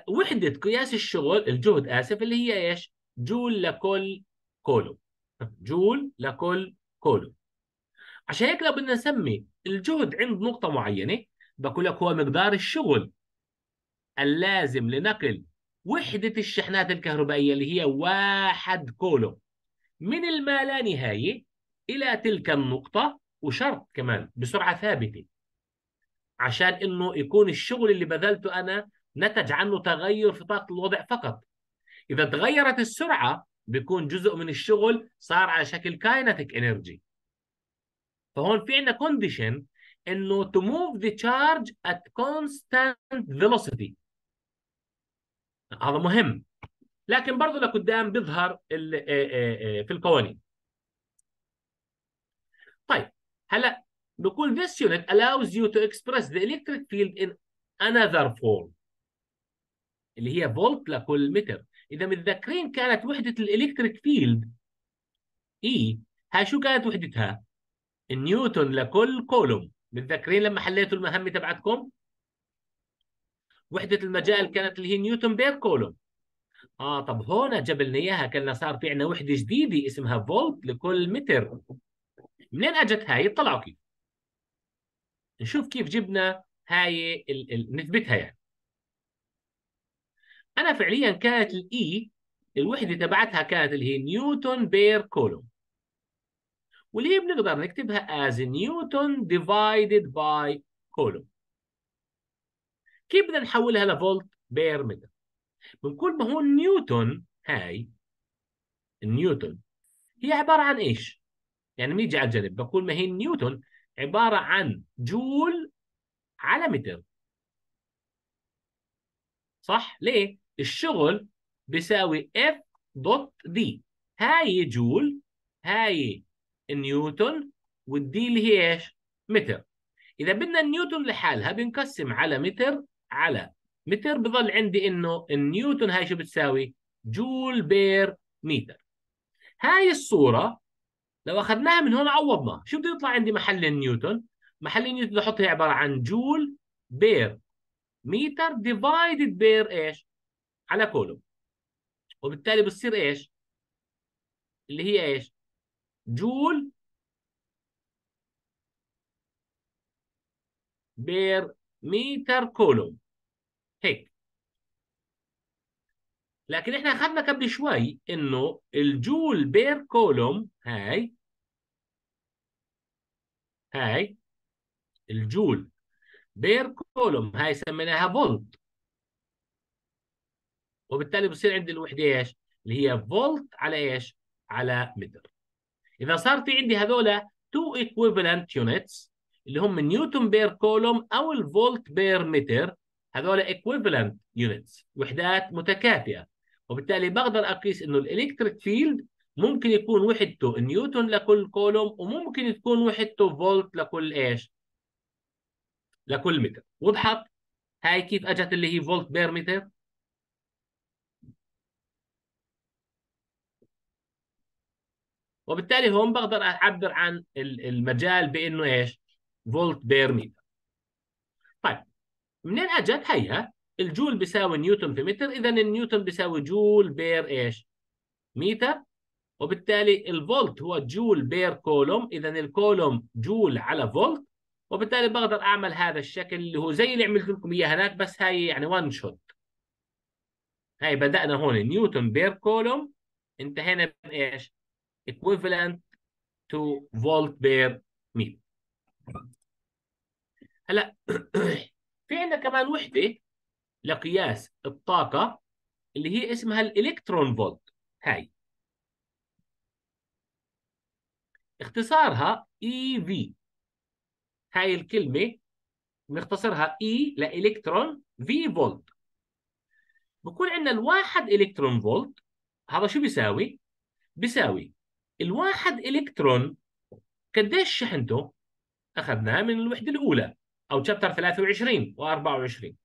وحدة قياس الشغل الجهد آسف اللي هي إيش؟ جول لكل كولوم جول لكل كولوم عشان هيك لو بدنا نسمي الجهد عند نقطة معينة. بقول لك هو مقدار الشغل اللازم لنقل وحدة الشحنات الكهربائية اللي هي واحد كولوم من الما لا نهاية إلى تلك النقطة وشرط كمان بسرعة ثابتة. عشان إنه يكون الشغل اللي بذلته أنا نتج عنه تغير في طاقة الوضع فقط. إذا تغيرت السرعة بيكون جزء من الشغل صار على شكل kinetic energy. فهون في عندنا condition إنه to move the charge at constant velocity. هذا مهم. لكن برضه لقدام بيظهر آه، آه، آه، في القوانين. طيب هلا بقول this unit allows you to express the electric field in another form اللي هي فولت لكل متر. إذا متذكرين كانت وحدة ال electric field E هاي شو كانت وحدتها؟ نيوتن لكل كولوم. متذكرين لما حليتوا المهمة تبعتكم؟ وحدة المجال كانت اللي هي نيوتن per كولوم. آه طب هون جاب لنا إياها كنا صار في عندنا وحدة جديدة اسمها فولت لكل متر. منين أجت هاي؟ اطلعوا كيف؟ نشوف كيف جبنا هاي ال... ال... نثبتها يعني. أنا فعليا كانت ال E الوحدة تبعتها كانت اللي هي نيوتن per كولوم واللي بنقدر نكتبها as نيوتن divided by كولوم كيف بدنا نحولها لفولت per متر بنقول ما هو نيوتن هاي النيوتن هي عبارة عن إيش؟ يعني بنيجي على الجنب بقول ما هي نيوتن عبارة عن جول على متر. صح؟ ليه؟ الشغل بيساوي F dot d هاي جول هاي نيوتن والدي اللي هي إيش؟ متر. إذا بدنا النيوتن لحالها بنقسم على متر على متر بضل عندي إنه النيوتن هاي شو بتساوي؟ جول per متر هاي الصورة لو أخذناها من هون عوضنا. شو بده يطلع عندي محل النيوتن محل النيوتن بحط هي عبارة عن جول per. متر divided per إيش؟ على كولوم. وبالتالي بتصير إيش؟ اللي هي إيش؟ جول per متر كولوم. هيك. لكن إحنا أخذنا قبل شوي إنه الجول per كولوم هاي هاي الجول per كولوم هاي سميناها فولت. وبالتالي بصير عندي الوحدة إيش؟ اللي هي فولت على إيش؟ على متر إذا صار في عندي هذول two equivalent units اللي هم نيوتن per كولوم أو الفولت per متر هذول equivalent units وحدات متكافئة. وبالتالي بقدر أقيس إنه ال electric field ممكن يكون وحدته نيوتن لكل كولوم وممكن تكون وحدته فولت لكل إيش؟ لكل متر. وضحت؟ هاي كيف أجت اللي هي فولت per متر؟ وبالتالي هون بقدر أعبر عن المجال بإنه إيش؟ فولت per متر. طيب منين أجت؟ هيها الجول بيساوي نيوتن في متر اذا النيوتن بيساوي جول per إيش؟ متر وبالتالي الفولت هو جول per كولوم اذا الكولوم جول على فولت. وبالتالي بقدر أعمل هذا الشكل اللي هو زي اللي عملت لكم إياه هناك بس هاي يعني one shot هاي بدأنا هون نيوتن per كولوم. انتهينا بايش equivalent to volt per meter. هلا في عندنا كمان وحدة لقياس الطاقة اللي هي اسمها الإلكترون فولت. هاي. اختصارها eV هاي الكلمة بنختصرها e لإلكترون V فولت. بكون عندنا الواحد إلكترون فولت. هذا شو بيساوي؟ بيساوي الواحد إلكترون قديش شحنته؟ أخذناه من الوحدة الأولى أو chapter 23 و24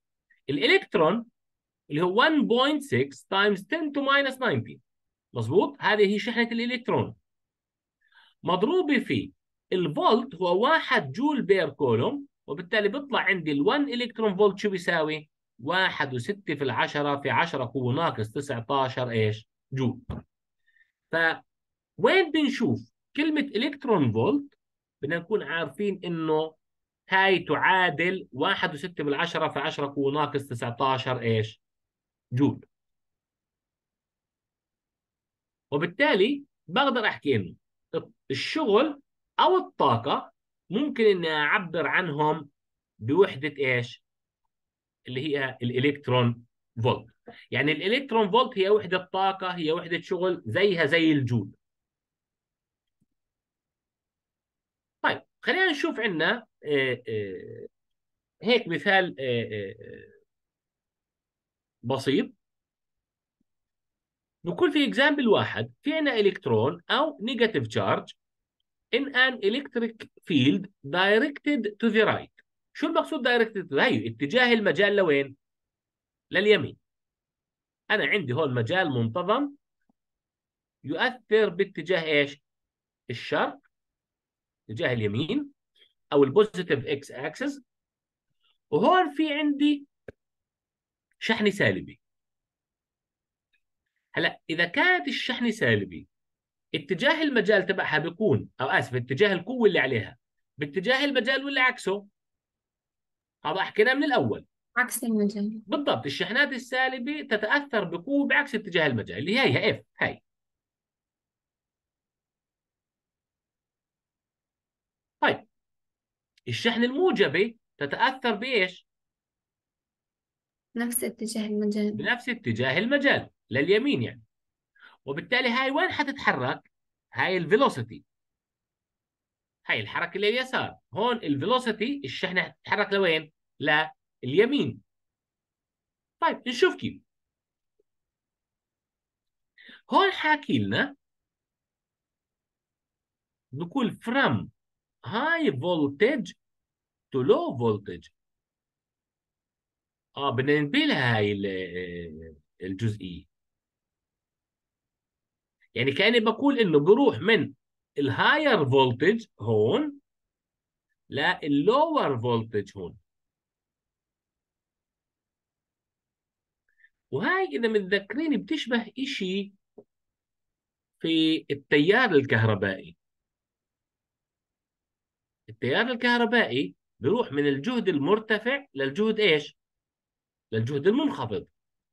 الإلكترون اللي هو 1.6 times 10 to minus 19 مظبوط؟ هذه هي شحنة الإلكترون. مضروبة في الفولت هو 1 جول per كولوم وبالتالي بيطلع عندي ال 1 إلكترون فولت شو بيساوي؟ 1 و6 في العشرة في 10 قوة ناقص 19 إيش؟ جول. ف وين بنشوف كلمة إلكترون فولت؟ بدنا نكون عارفين إنه هاي تعادل 1.6 بالعشرة في 10 قوة ناقص 19 إيش؟ جول وبالتالي بقدر أحكي إنه الشغل أو الطاقة ممكن إني أعبر عنهم بوحدة إيش؟ اللي هي الإلكترون فولت يعني الإلكترون فولت هي وحدة طاقة هي وحدة شغل زيها زي الجول طيب خلينا نشوف عندنا هيك مثال بسيط. نقول في example واحد في عندنا الكترون أو negative charge in an electric field directed to the right. شو المقصود directed هي اتجاه المجال لوين؟ لليمين. أنا عندي هون مجال منتظم يؤثر باتجاه إيش؟ الشرق. اتجاه اليمين أو ال positive x axis وهون في عندي شحن سالبي. هلا إذا كانت الشحن سالبي اتجاه المجال تبعها بيكون أو آسف اتجاه القوة اللي عليها باتجاه المجال ولا عكسه؟ هذا حكينا من الأول. عكس المجال. بالضبط الشحنات السالبه تتأثر بقوة بعكس اتجاه المجال اللي هي هي F هي طيب الشحن الموجبه تتأثر بإيش؟ نفس اتجاه المجال. بنفس اتجاه المجال لليمين يعني. وبالتالي هاي وين حتتحرك؟ هاي ال velocity. هاي الحركة لليسار هون ال velocity الشحنة حتتحرك لوين؟ لليمين. طيب نشوف كيف. هون حاكي لنا بقول from high voltage to low voltage. آه بدنا لها هاي ال- الجزئية. يعني كأني بقول إنه بروح من ال higher voltage هون لل lower voltage هون. وهاي إذا متذكرين بتشبه إشي في التيار الكهربائي. التيار الكهربائي بيروح من الجهد المرتفع للجهد إيش؟ للجهد المنخفض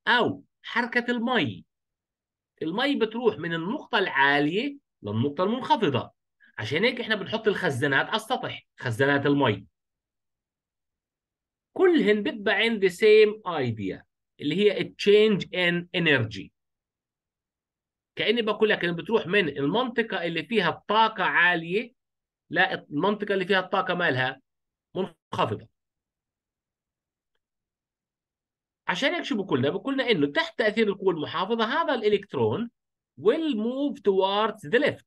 أو حركة المي. المي بتروح من النقطة العالية للنقطة المنخفضة. عشان هيك إحنا بنحط الخزانات على السطح خزانات المي. كلهن بتبع عند سيم ايديا اللي هي change in energy. كأني بقول لك إنه بتروح من المنطقة اللي فيها الطاقة عالية لا المنطقة اللي فيها الطاقة مالها منخفضة. عشان هيك شو بقول لنا؟ بقول لنا إنه تحت تأثير القوه المحافظة هذا الإلكترون will move towards the left.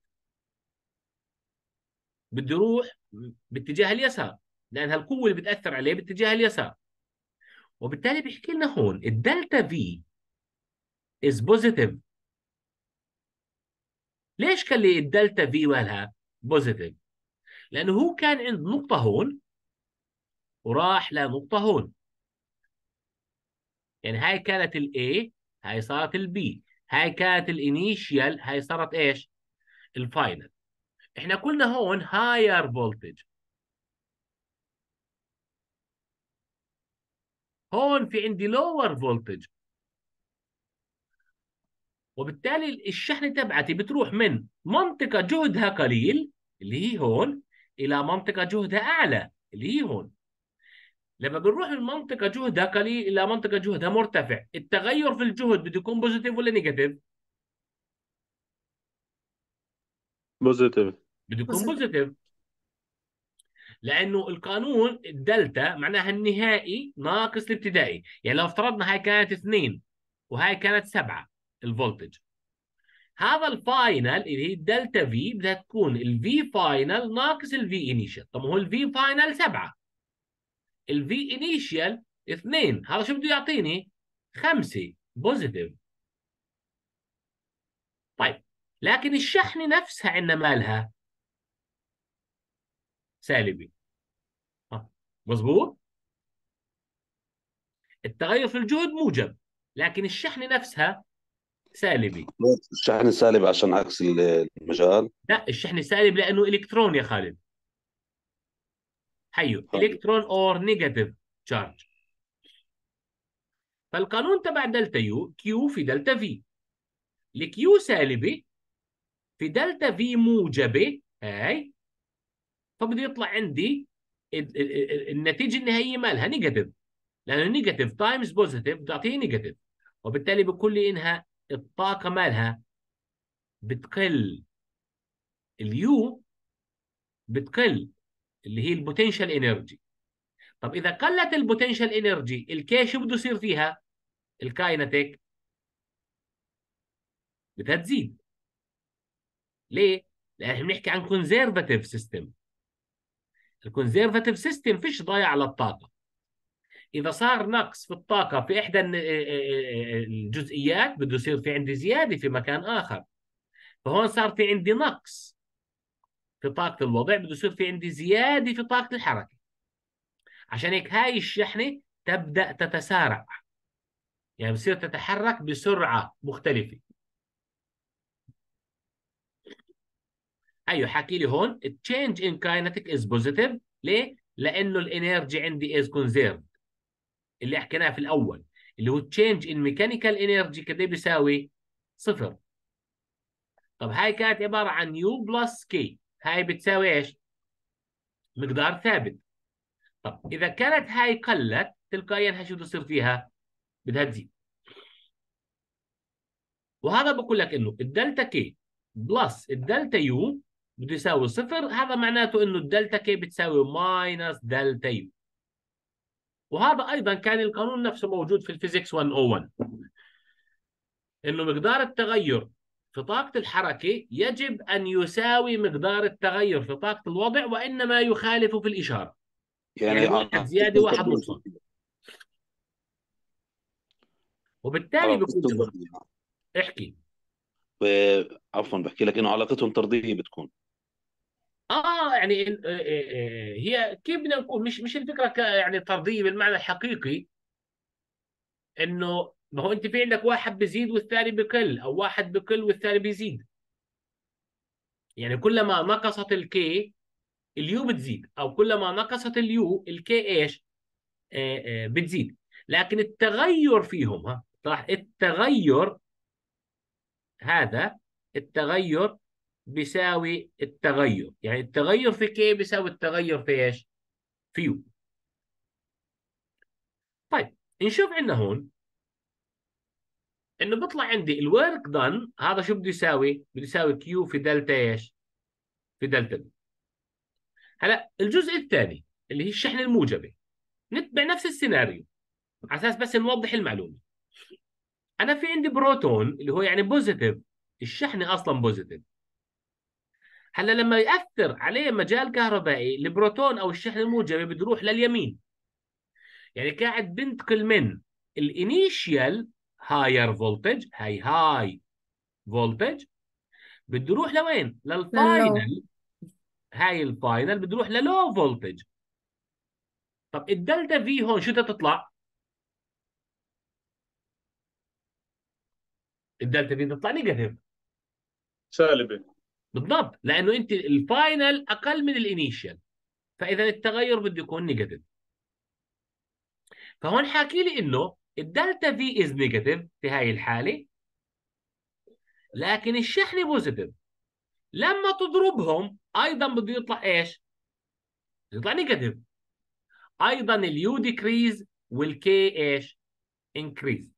بده يروح باتجاه اليسار لأن القوه اللي بتأثر عليه باتجاه اليسار. وبالتالي بيحكي لنا هون ال delta V is positive. ليش كان ال delta V مالها positive لأنه هو كان عند نقطة هون وراح لنقطة هون. يعني هاي كانت ال A هاي صارت ال B هاي كانت ال initial هاي صارت إيش؟ ال final إحنا قلنا هون higher voltage هون في عندي lower voltage وبالتالي الشحنة تبعتي بتروح من منطقة جهدها قليل اللي هي هون إلى منطقة جهدها أعلى اللي هي هون لما بنروح من منطقة جهدها قليل إلى منطقة جهدها مرتفع التغير في الجهد بده يكون positive ولا negative positive بده يكون Positive. positive لأنه القانون الدلتا معناها النهائي ناقص الابتدائي. يعني لو افترضنا هاي كانت اثنين وهاي كانت سبعة ال voltage هذا ال final اللي هي ال delta V بدها تكون ال V final ناقص ال V initial طب ما هو ال V final سبعة. ال V initial اثنين. هذا شو بده يعطيني؟ خمسة. positive طيب لكن الشحنة نفسها عندنا مالها؟ سالبي. ها، مظبوط التغير في الجهد موجب لكن الشحنة نفسها سالبي. الشحن السالب عشان عكس المجال؟ لا الشحن سالب لأنه إلكترون يا خالد. حيو. حلو. electron or negative charge فالقانون تبع delta U Q في delta V ال Q سالبة في delta V موجبة هاي فبده يطلع عندي ال- ال- ال- النتيجة النهائية مالها negative لأنه negative times positive بتعطيه negative وبالتالي بقول لي إنها الطاقة مالها بتقل. ال U بتقل اللي هي ال potential energy طب إذا قلت ال potential energy ال K شو بده يصير فيها؟ ال kinetic بدها تزيد ليه؟ لأن إحنا بنحكي عن conservative system ال conservative system فيش ضايع على الطاقة. إذا صار نقص في الطاقة في إحدى الن- الجزئيات بده يصير في عندي زيادة في مكان آخر. فهون صار في عندي نقص في طاقة الوضع بده يصير في عندي زيادة في طاقة الحركة. عشان هيك هاي الشحنة تبدأ تتسارع. يعني بصير تتحرك بسرعة مختلفة. أيوه حكي لي هون change in kinetic is positive. ليه؟ لأنه الإنرجي عندي is conserved. اللي حكيناه في الأول اللي هو change in mechanical energy كده بيساوي صفر. طب هاي كانت عبارة عن U plus K. هاي بتساوي إيش؟ مقدار ثابت. طب إذا كانت هاي قلت تلقائيا شو بده يصير فيها؟ بدها تزيد. وهذا بقول لك إنه ال delta K plus ال delta U بده يساوي صفر. هذا معناته إنه ال delta K بتساوي minus delta U وهذا أيضا كان القانون نفسه موجود في ال physics 101 إنه مقدار التغير في طاقة الحركة يجب أن يساوي مقدار التغير في طاقة الوضع وإنما يخالف في الإشارة. يعني يعني واحد زيادة واحد نقصان. وبالتالي لك طردية. احكي. ب- عفوا بحكي لك إنه علاقتهم طردية بتكون. آه يعني آه، آه، آه، هي كيف بدنا نقول؟ مش مش الفكرة يعني طرديه بالمعنى الحقيقي إنه ما هو أنت في عندك واحد بيزيد والثاني بقل أو واحد بقل والثاني بيزيد. يعني كلما نقصت ال K ال U بتزيد أو كلما نقصت ال U ال K إيش؟ بتزيد. لكن التغير فيهم ها صح؟ التغير هذا التغير بيساوي التغير. يعني التغير في K بيساوي التغير في إيش؟ في U طيب نشوف عندنا هون إنه بيطلع عندي ال work done هذا شو بده يساوي؟ بده يساوي Q في دلتا إيش؟ في delta V هلا الجزء الثاني اللي هي الشحنه الموجبة. نتبع نفس السيناريو على أساس بس نوضح المعلومة. أنا في عندي بروتون اللي هو يعني positive الشحنه أصلا positive هلا لما يأثر عليه مجال كهربائي البروتون أو الشحنه الموجبه بده يروح لليمين. يعني قاعد بنتقل من ال initial higher voltage هاي high voltage بده يروح لوين؟ لل final هاي ال final بده يروح لل low voltage طب ال delta V هون شو بدها تطلع؟ ال delta V تطلع negative سالبة. بالضبط لأنه أنت ال final أقل من ال initial فإذا التغير بده يكون negative فهون حاكي لي إنه ال delta V is negative في هاي الحالة لكن الشحنة positive لما تضربهم أيضا بده يطلع إيش؟ بده يطلع negative أيضا ال U decrease وال K إيش؟ increase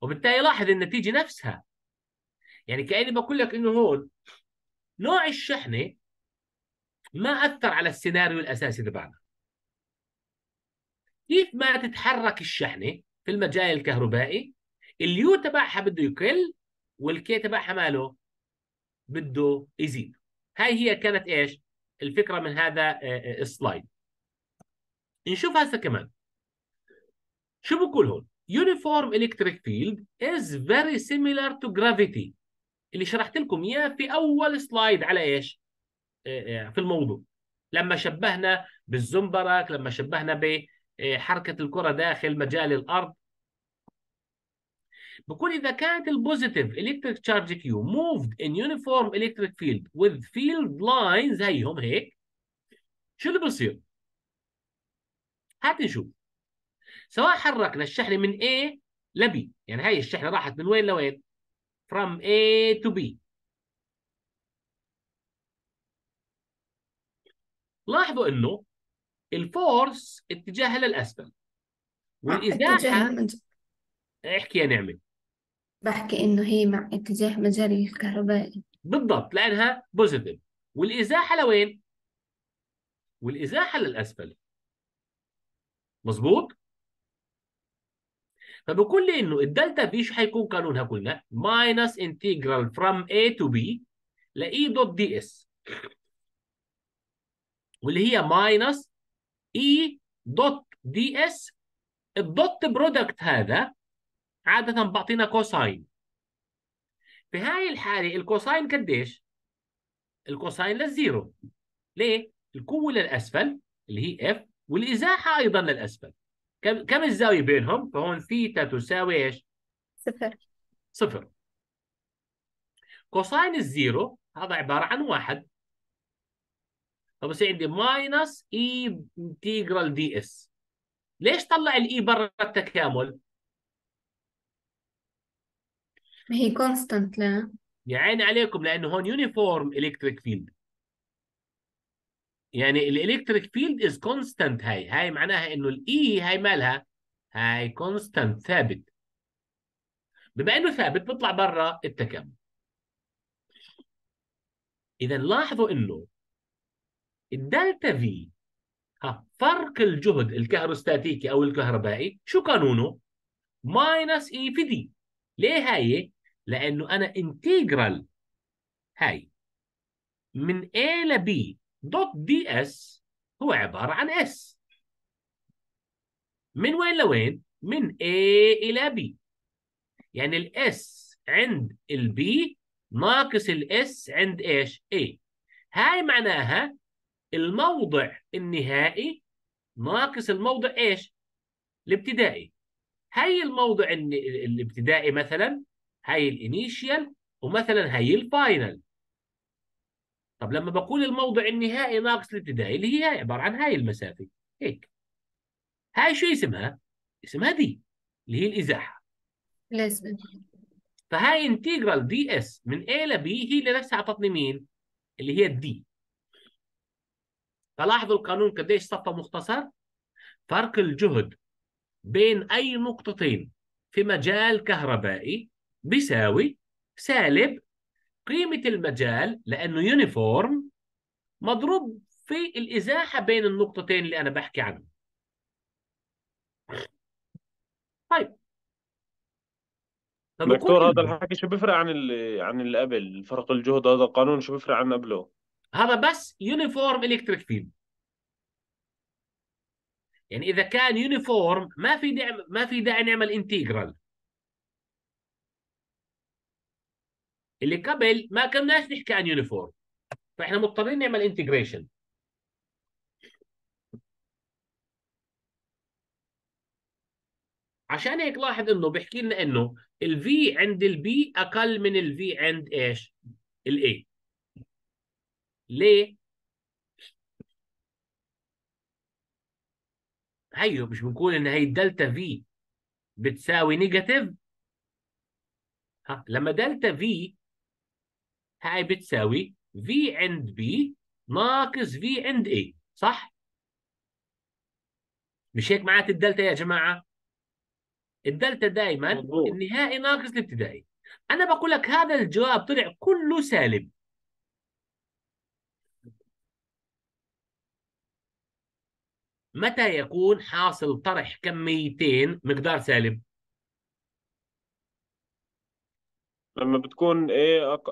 وبالتالي لاحظ النتيجة نفسها. يعني كأني بقول لك إنه هون نوع الشحنة ما أثر على السيناريو الأساسي تبعنا. كيف ما تتحرك الشحنة في المجال الكهربائي ال U تبعها بده يقل وال K تبعها ماله؟ بده يزيد. هاي هي كانت إيش؟ الفكرة من هذا آه، آه، ال slide. نشوف هسه كمان. شو بقول هون؟ Uniform electric field is very similar to gravity. اللي شرحت لكم إياه في أول slide على إيش؟ آه، آه، في الموضوع. لما شبهنا بالزنبرك لما شبهنا بحركة الكرة داخل مجال الأرض. بقول إذا كانت ال positive electric charge Q moved in uniform electric field with field lines زيهم هيك. شو اللي بصير؟ هات نشوف. سواء حركنا الشحنه من A ل B يعني هاي الشحنة راحت من وين لوين؟ From A to B لاحظوا إنه ال force اتجاهها للاسفل مع والإزاحة. احكي يا نعمة بحكي إنه هي مع اتجاه مجال الكهربائي بالضبط لأنها positive والإزاحة لوين؟ والإزاحة للأسفل مظبوط؟ فبقول لي إنه ال delta V شو حيكون قانونها قلنا؟ minus integral from A to B ل E dot ds واللي هي minus E dot ds ال dot product هذا عادة بعطينا cosine في هاي الحالة ال cosine قديش؟ ال cosine لل zero ليه؟ القوة للأسفل اللي هي F والإزاحة أيضا للأسفل كم كم الزاوية بينهم؟ فهون ثيتا تساوي إيش؟ صفر صفر cosine ال zero هذا عبارة عن واحد فبصير عندي minus E integral ds ليش طلع ال E برا التكامل؟ ما هي constant لا يا عيني عليكم لأنه هون uniform electric field يعني ال electric field is constant هاي هاي معناها إنه ال E هاي مالها؟ هاي constant ثابت. بما إنه ثابت بيطلع برا التكامل. إذا لاحظوا إنه ال delta V ها فرق الجهد الكهروستاتيكي أو الكهربائي شو قانونه؟ minus E في d ليه هاي؟ لأنه أنا integral هاي من A ل B dot ds هو عبارة عن s من وين لوين؟ من A إلى B يعني ال s عند ال B ناقص ال s عند إيش؟ A هاي معناها الموضع النهائي ناقص الموضع إيش؟ الابتدائي هاي الموضع الابتدائي مثلا هاي ال initial ومثلا هاي ال final طب لما بقول الموضع النهائي ناقص الابتدائي اللي هي عبارة عن هاي المسافة هيك. هاي شو اسمها؟ اسمها d اللي هي الإزاحة. لازم. فهاي integral ds من A ل B هي اللي نفسها أعطتني مين؟ اللي هي ال d فلاحظوا القانون قديش صفى مختصر؟ فرق الجهد بين أي نقطتين في مجال كهربائي بيساوي سالب قيمة المجال لأنه uniform مضروب في الإزاحة بين النقطتين اللي أنا بحكي عنهم. طيب. دكتور هذا الحكي شو بيفرق عن اللي عن اللي قبل؟ فرق الجهد هذا القانون شو بيفرق عن قبله؟ هذا بس uniform electric field يعني إذا كان uniform ما في داعي ما في داعي نعمل integral اللي قبل ما كناش نحكي عن uniform فإحنا مضطرين نعمل integration عشان هيك لاحظ إنه بيحكي لنا إنه ال V عند ال B أقل من ال V عند إيش؟ ال A ليه؟ هيو مش بنقول إن هي ال delta V بتساوي negative ها لما delta V هاي بتساوي V عند B ناقص V عند A صح؟ مش هيك معنات الدلتا يا جماعة؟ الدلتا دائما النهائي ناقص الابتدائي أنا بقول لك هذا الجواب طلع كله سالب متى يكون حاصل طرح كميتين مقدار سالب لما بتكون A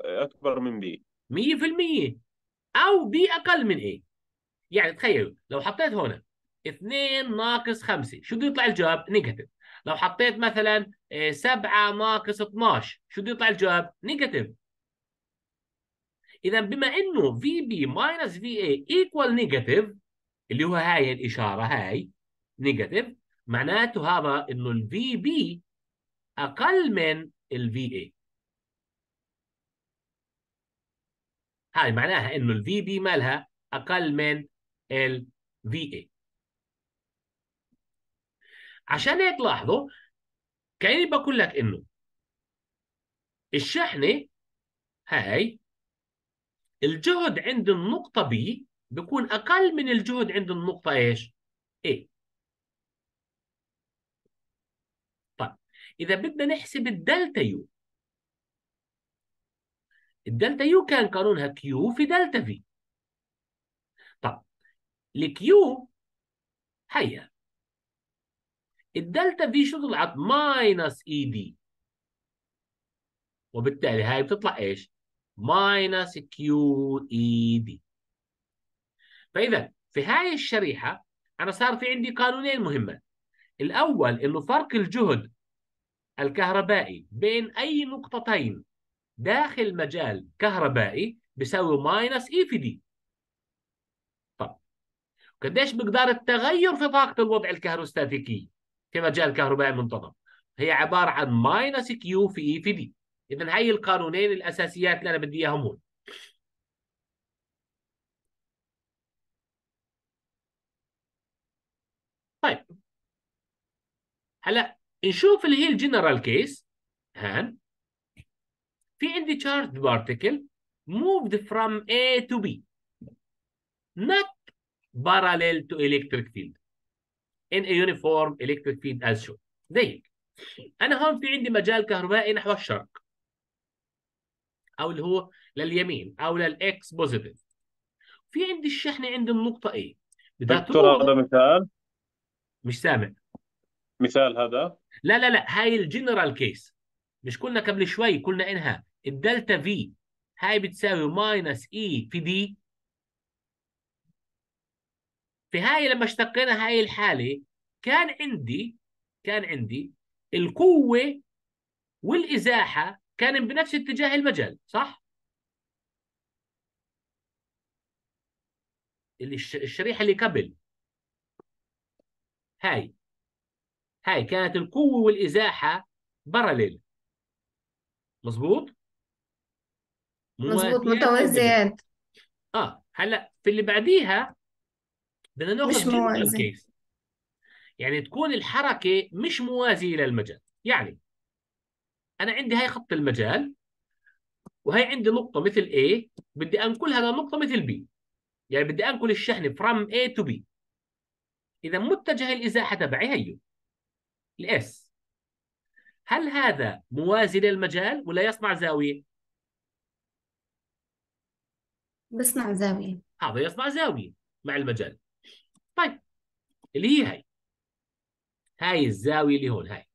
أكبر من B. 100% أو B أقل من A يعني تخيلوا لو حطيت هنا 2 ناقص 5 شو بده يطلع الجواب؟ negative. لو حطيت مثلا 7 ناقص 12 شو بده يطلع الجواب؟ negative. اذا بما إنه VB minus VA equal negative اللي هو هاي الإشارة هاي negative معناته هذا إنه ال VB أقل من ال VA هاي معناها إنه ال VB مالها أقل من ال VA عشان هيك لاحظوا كأني بقول لك إنه الشحنة هاي الجهد عند النقطة B بيكون أقل من الجهد عند النقطة إيش؟ A. طيب إذا بدنا نحسب ال delta U ال delta U كان قانونها q في delta V طب ال q هيا. ال delta V شو طلعت؟ minus E d وبالتالي هاي بتطلع إيش؟ minus q E d فإذا في هاي الشريحة أنا صار في عندي قانونين مهمات الأول إنه فرق الجهد الكهربائي بين أي نقطتين. داخل مجال كهربائي بيساوي minus E في d طب قديش مقدار التغير في طاقة الوضع الكهروستاتيكي في مجال كهربائي منتظم؟ هي عبارة عن minus q في E في d اذا هي القانونين الأساسيات اللي أنا بدي إياهم هون. طيب. هلأ نشوف اللي هي ال general case. هان. في عندي charged particle moved from A to B. Not parallel to electric field. In a uniform electric field as shown. زي هيك أنا هون في عندي مجال كهربائي نحو الشرق. أو اللي هو لليمين أو لل x positive في عندي الشحنة عند النقطه A. بدها دكتور هذا مثال؟ مش سامع. مثال هذا؟ لا لا لا هاي ال general case مش قلنا قبل شوي قلنا إنها ال delta V هاي بتساوي minus E في d في هاي لما اشتقينا هاي الحالة كان عندي كان عندي القوة والإزاحة كان بنفس اتجاه المجال صح؟ اللي الش- الشريحة اللي قبل هاي هاي كانت القوة والإزاحة parallel مظبوط؟ مظبوط؟ متوازيات. آه هلأ في اللي بعديها بدنا ناخذ مش جنرال موازي. case يعني تكون الحركة مش موازية للمجال. يعني أنا عندي هاي خط المجال وهي عندي نقطة مثل A بدي أنقلها لنقطة مثل B. يعني بدي أنقل الشحنه from A to B. إذا متجه الإزاحة تبعي هيو الاس هل هذا موازي للمجال ولا يصنع زاوية؟ بصنع زاوية. هذا يصنع زاوية مع المجال. طيب اللي هي هاي. هاي الزاوية اللي هون هاي.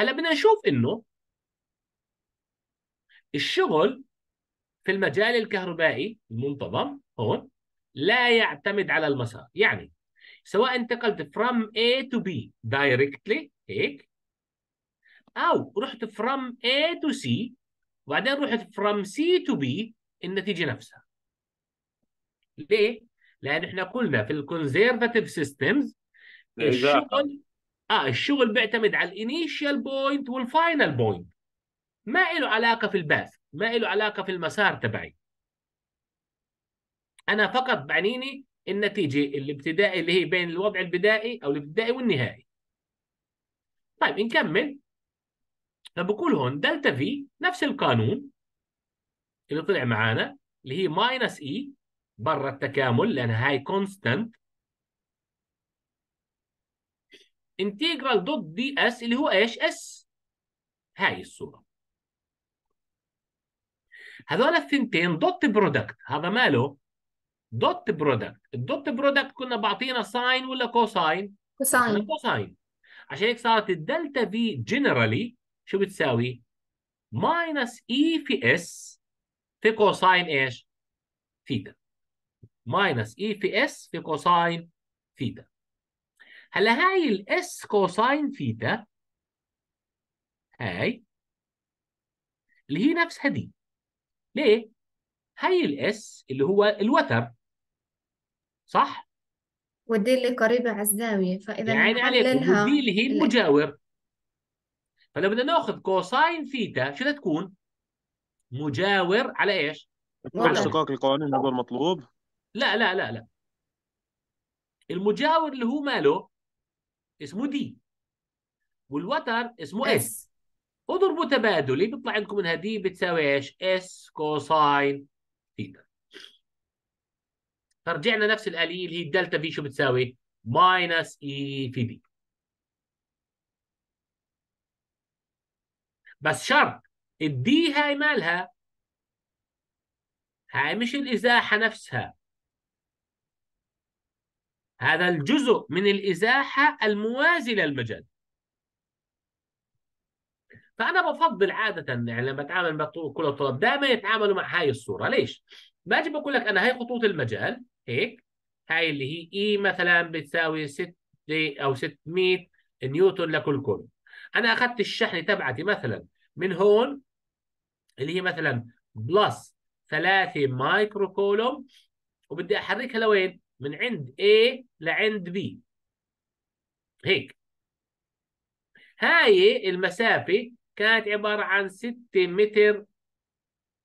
هلا بدنا نشوف إنه الشغل في المجال الكهربائي المنتظم هون لا يعتمد على المسار. يعني سواء انتقلت from A to B directly هيك؟ أو رحت from A to C وبعدين رحت from C to B النتيجة نفسها. ليه؟ لأن إحنا قلنا في ال conservative systems. الشغل آه الشغل بيعتمد على ال initial point وال final point ما له علاقة في ال path ما له علاقة في المسار تبعي. أنا فقط بعنيني النتيجة الابتدائي اللي هي بين الوضع البدائي أو الابتدائي والنهائي. طيب نكمل. فبقول هون delta V نفس القانون اللي طلع معانا اللي هي minus E برا التكامل لأن هاي constant integral dot ds اللي هو إيش؟ S هاي الصورة. هذول الثنتين dot product هذا ماله؟ dot product ال dot product كنا بعطينا sine ولا cosine cosine cosine عشان هيك صارت ال delta V generally شو بتساوي؟ minus E في S في cosine إيش؟ theta. minus E في S في cosine theta. هلا هاي ال S cosine theta هاي اللي هي نفسها d. ليه؟ هاي ال S اللي هو الوتر صح؟ و d اللي قريبة على الزاوية فإذا يعني نحللها و d اللي هي ال- المجاور. فلو بدنا ناخذ cosine theta شو بدها تكون؟ مجاور على إيش؟ وتر. اشتقاق القوانين هذا المطلوب لا لا لا لا المجاور اللي هو ماله اسمه d والوتر اسمه S S اضربوا تبادلي بيطلع عندكم انها d بتساوي إيش؟ S cosine theta فرجعنا نفس الآلية اللي هي ال delta V شو بتساوي؟ minus E في d بس شرط ال d هاي مالها. هاي مش الإزاحة نفسها. هذا الجزء من الإزاحة الموازي للمجال فأنا بفضل عادة يعني لما أتعامل مع كل الطلاب دائما يتعاملوا مع هاي الصورة. ليش؟ بأجي بقول لك أنا هاي خطوط المجال هيك هاي اللي هي E مثلا بتساوي 6 أو 600 نيوتن لكل كولوم أنا أخذت الشحنه تبعتي مثلا. من هون اللي هي مثلا plus 3 micro coulomb وبدي أحركها لوين؟ من عند A لعند B. هيك. هاي المسافة كانت عبارة عن 6 متر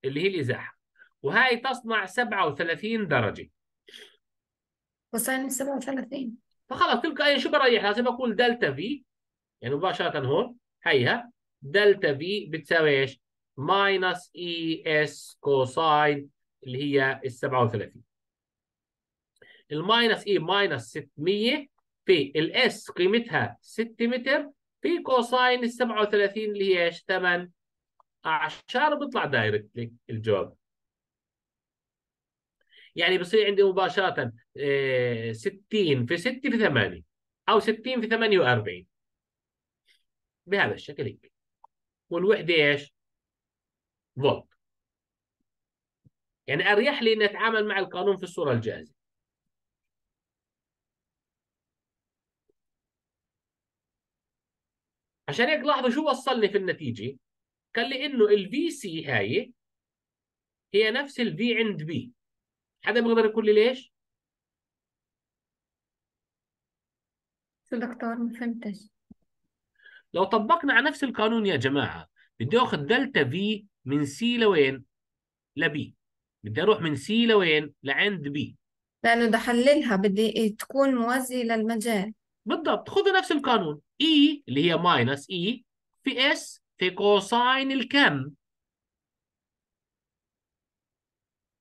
اللي هي الإزاحة. وهاي تصنع 37 درجة. cosine سبعة وثلاثين. فخلص تلقائيا شو بريح لازم أقول delta V يعني مباشرة هون. هيها delta V بتساوي إيش؟ minus E S cosine اللي هي ال 37 ال minus E minus 600 في ال S قيمتها 6 متر في cosine ال 37 اللي هي إيش؟ 8 اعشار بيطلع دايركتلي الجواب يعني بصير عندي مباشرة آه، 60 في 6 في 8 أو 60 في 48 بهذا الشكل هيك والوحدة إيش؟ فولت يعني أريح لي إني أتعامل مع القانون في الصورة الجاهزة. عشان هيك لاحظوا شو وصلني في النتيجة؟ قال لي إنه ال V C هاي هي نفس ال V عند B حدا بيقدر يقول لي ليش؟ شو دكتور؟ ما فهمتش. لو طبقنا على نفس القانون يا جماعة بدي آخذ delta V من C لوين؟ ل B بدي أروح من C لوين؟ لعند B لأنه بدي أحللها بدي تكون موازية للمجال. بالضبط خذوا نفس القانون. اي اللي هي minus E في S في cosine الكم؟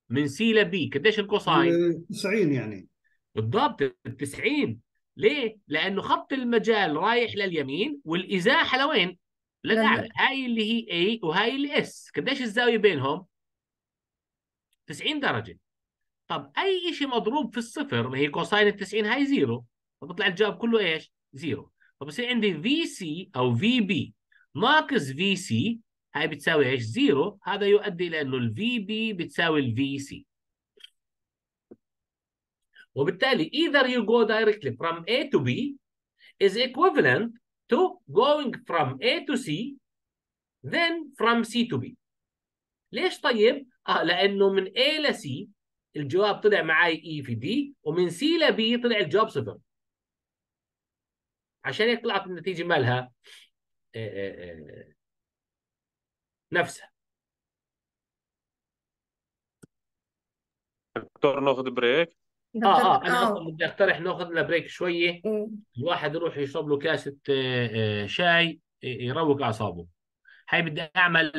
من C ل B قديش ال cosine؟ 90 يعني. بالضبط 90 ليه؟ لأنه خط المجال رايح لليمين والإزاحة لوين؟ للأعلى لل- هاي اللي هي A وهاي ال S قديش الزاوية بينهم؟ 90 درجة طب أي شيء مضروب في الصفر ما هي cosine ال 90 هاي zero فبطلع الجواب كله إيش؟ zero فبصير عندي VC أو VB ناقص VC هاي بتساوي إيش؟ zero هذا يؤدي إلى إنه ال VB بتساوي ال VC وبالتالي either you go directly from A to B is equivalent to going from A to C then from C to B. ليش طيب؟ آه لأنه من A ل C الجواب طلع معي E في D ومن C ل B طلع الجواب صفر. عشان هيك طلعت النتيجة مالها آه، آه، آه، نفسها. دكتور ناخذ break آه آه أنا آه. أصلا بدي أقترح ناخذ لنا break شوية و- الواحد يروح يشرب له كاسة آه، آه، شاي يروق أعصابه. هاي بدي أعمل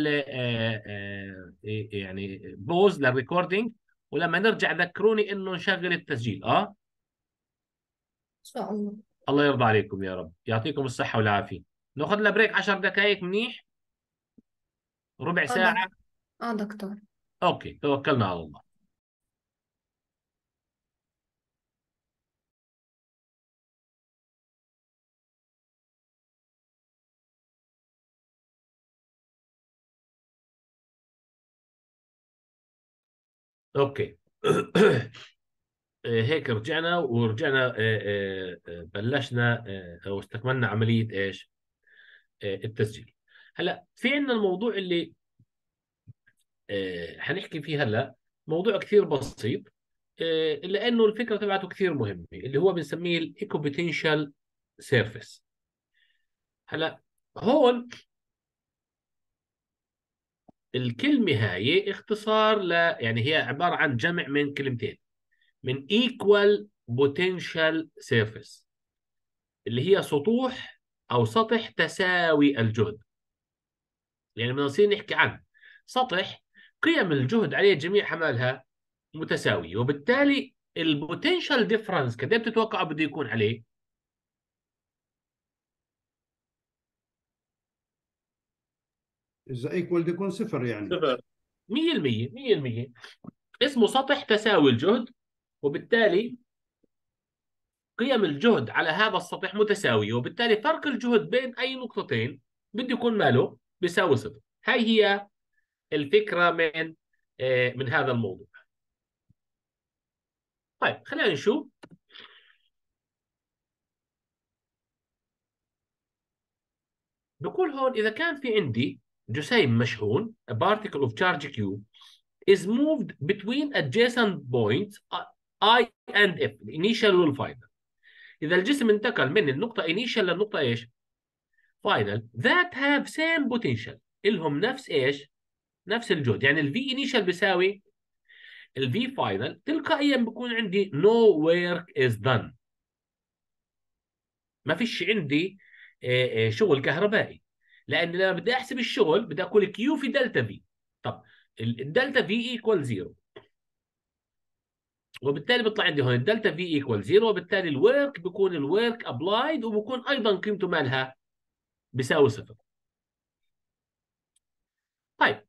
يعني pause لل recording ولما نرجع ذكروني إنه نشغل التسجيل. آه؟ إن شاء الله. الله يرضى عليكم يا رب. يعطيكم الصحة والعافية. ناخذ لنا break 10 دقائق منيح؟ ربع ساعة؟ آه دكتور. okay توكلنا على الله. Okay. هيك رجعنا ورجعنا آه، آه، آه، بلشنا آه، أو استكملنا عملية إيش؟ آه، التسجيل. هلأ في عندنا الموضوع اللي آه، حنحكي فيه هلأ موضوع كثير بسيط آه، الا انه الفكرة تبعته كثير مهمة اللي هو بنسميه ال equipotential surface هلأ هون الكلمة هاي اختصار ل يعني هي عبارة عن جمع من كلمتين من equipotential surface اللي هي سطوح أو سطح تساوي الجهد. يعني بنصير نحكي عن سطح قيم الجهد عليه جميعها مالها متساوية وبالتالي ال potential difference قد إيه بتتوقع بده يكون عليه؟ اذا ايكوال يكون صفر يعني. صفر. 100% 100% اسمه سطح تساوي الجهد وبالتالي قيم الجهد على هذا السطح متساوية وبالتالي فرق الجهد بين أي نقطتين بده يكون ماله بيساوي صفر. هاي هي الفكرة من آه، من هذا الموضوع. طيب خلينا نشوف. بقول هون إذا كان في عندي جسيم مشحون a particle of charge Q is moved between adjacent points I and F ال initial وال final إذا الجسم انتقل من النقطة انيشال للنقطة إيش؟ final that have same potential. إلهم نفس إيش؟ نفس الجهد. يعني ال V initial بيساوي ال V final. تلقائيا بكون عندي no work is done. ما فيش عندي آه، آه، شغل كهربائي. لأن لما بدي أحسب الشغل بدي أقول Q في delta V طب ال- ال delta V equal zero وبالتالي بيطلع عندي هون ال delta V equal zero وبالتالي ال work بيكون ال work applied وبكون أيضا قيمته مالها بيساوي صفر. طيب.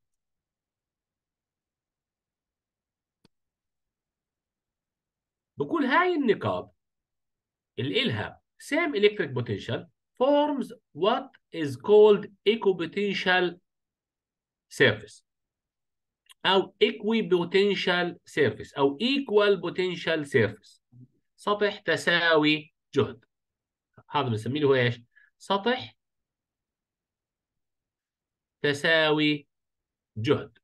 بقول هاي النقاط اللي إلها same electric potential forms what is called equipotential surface أو equipotential surface أو equal potential surface سطح تساوي جهد هذا بنسميه له إيش؟ سطح تساوي جهد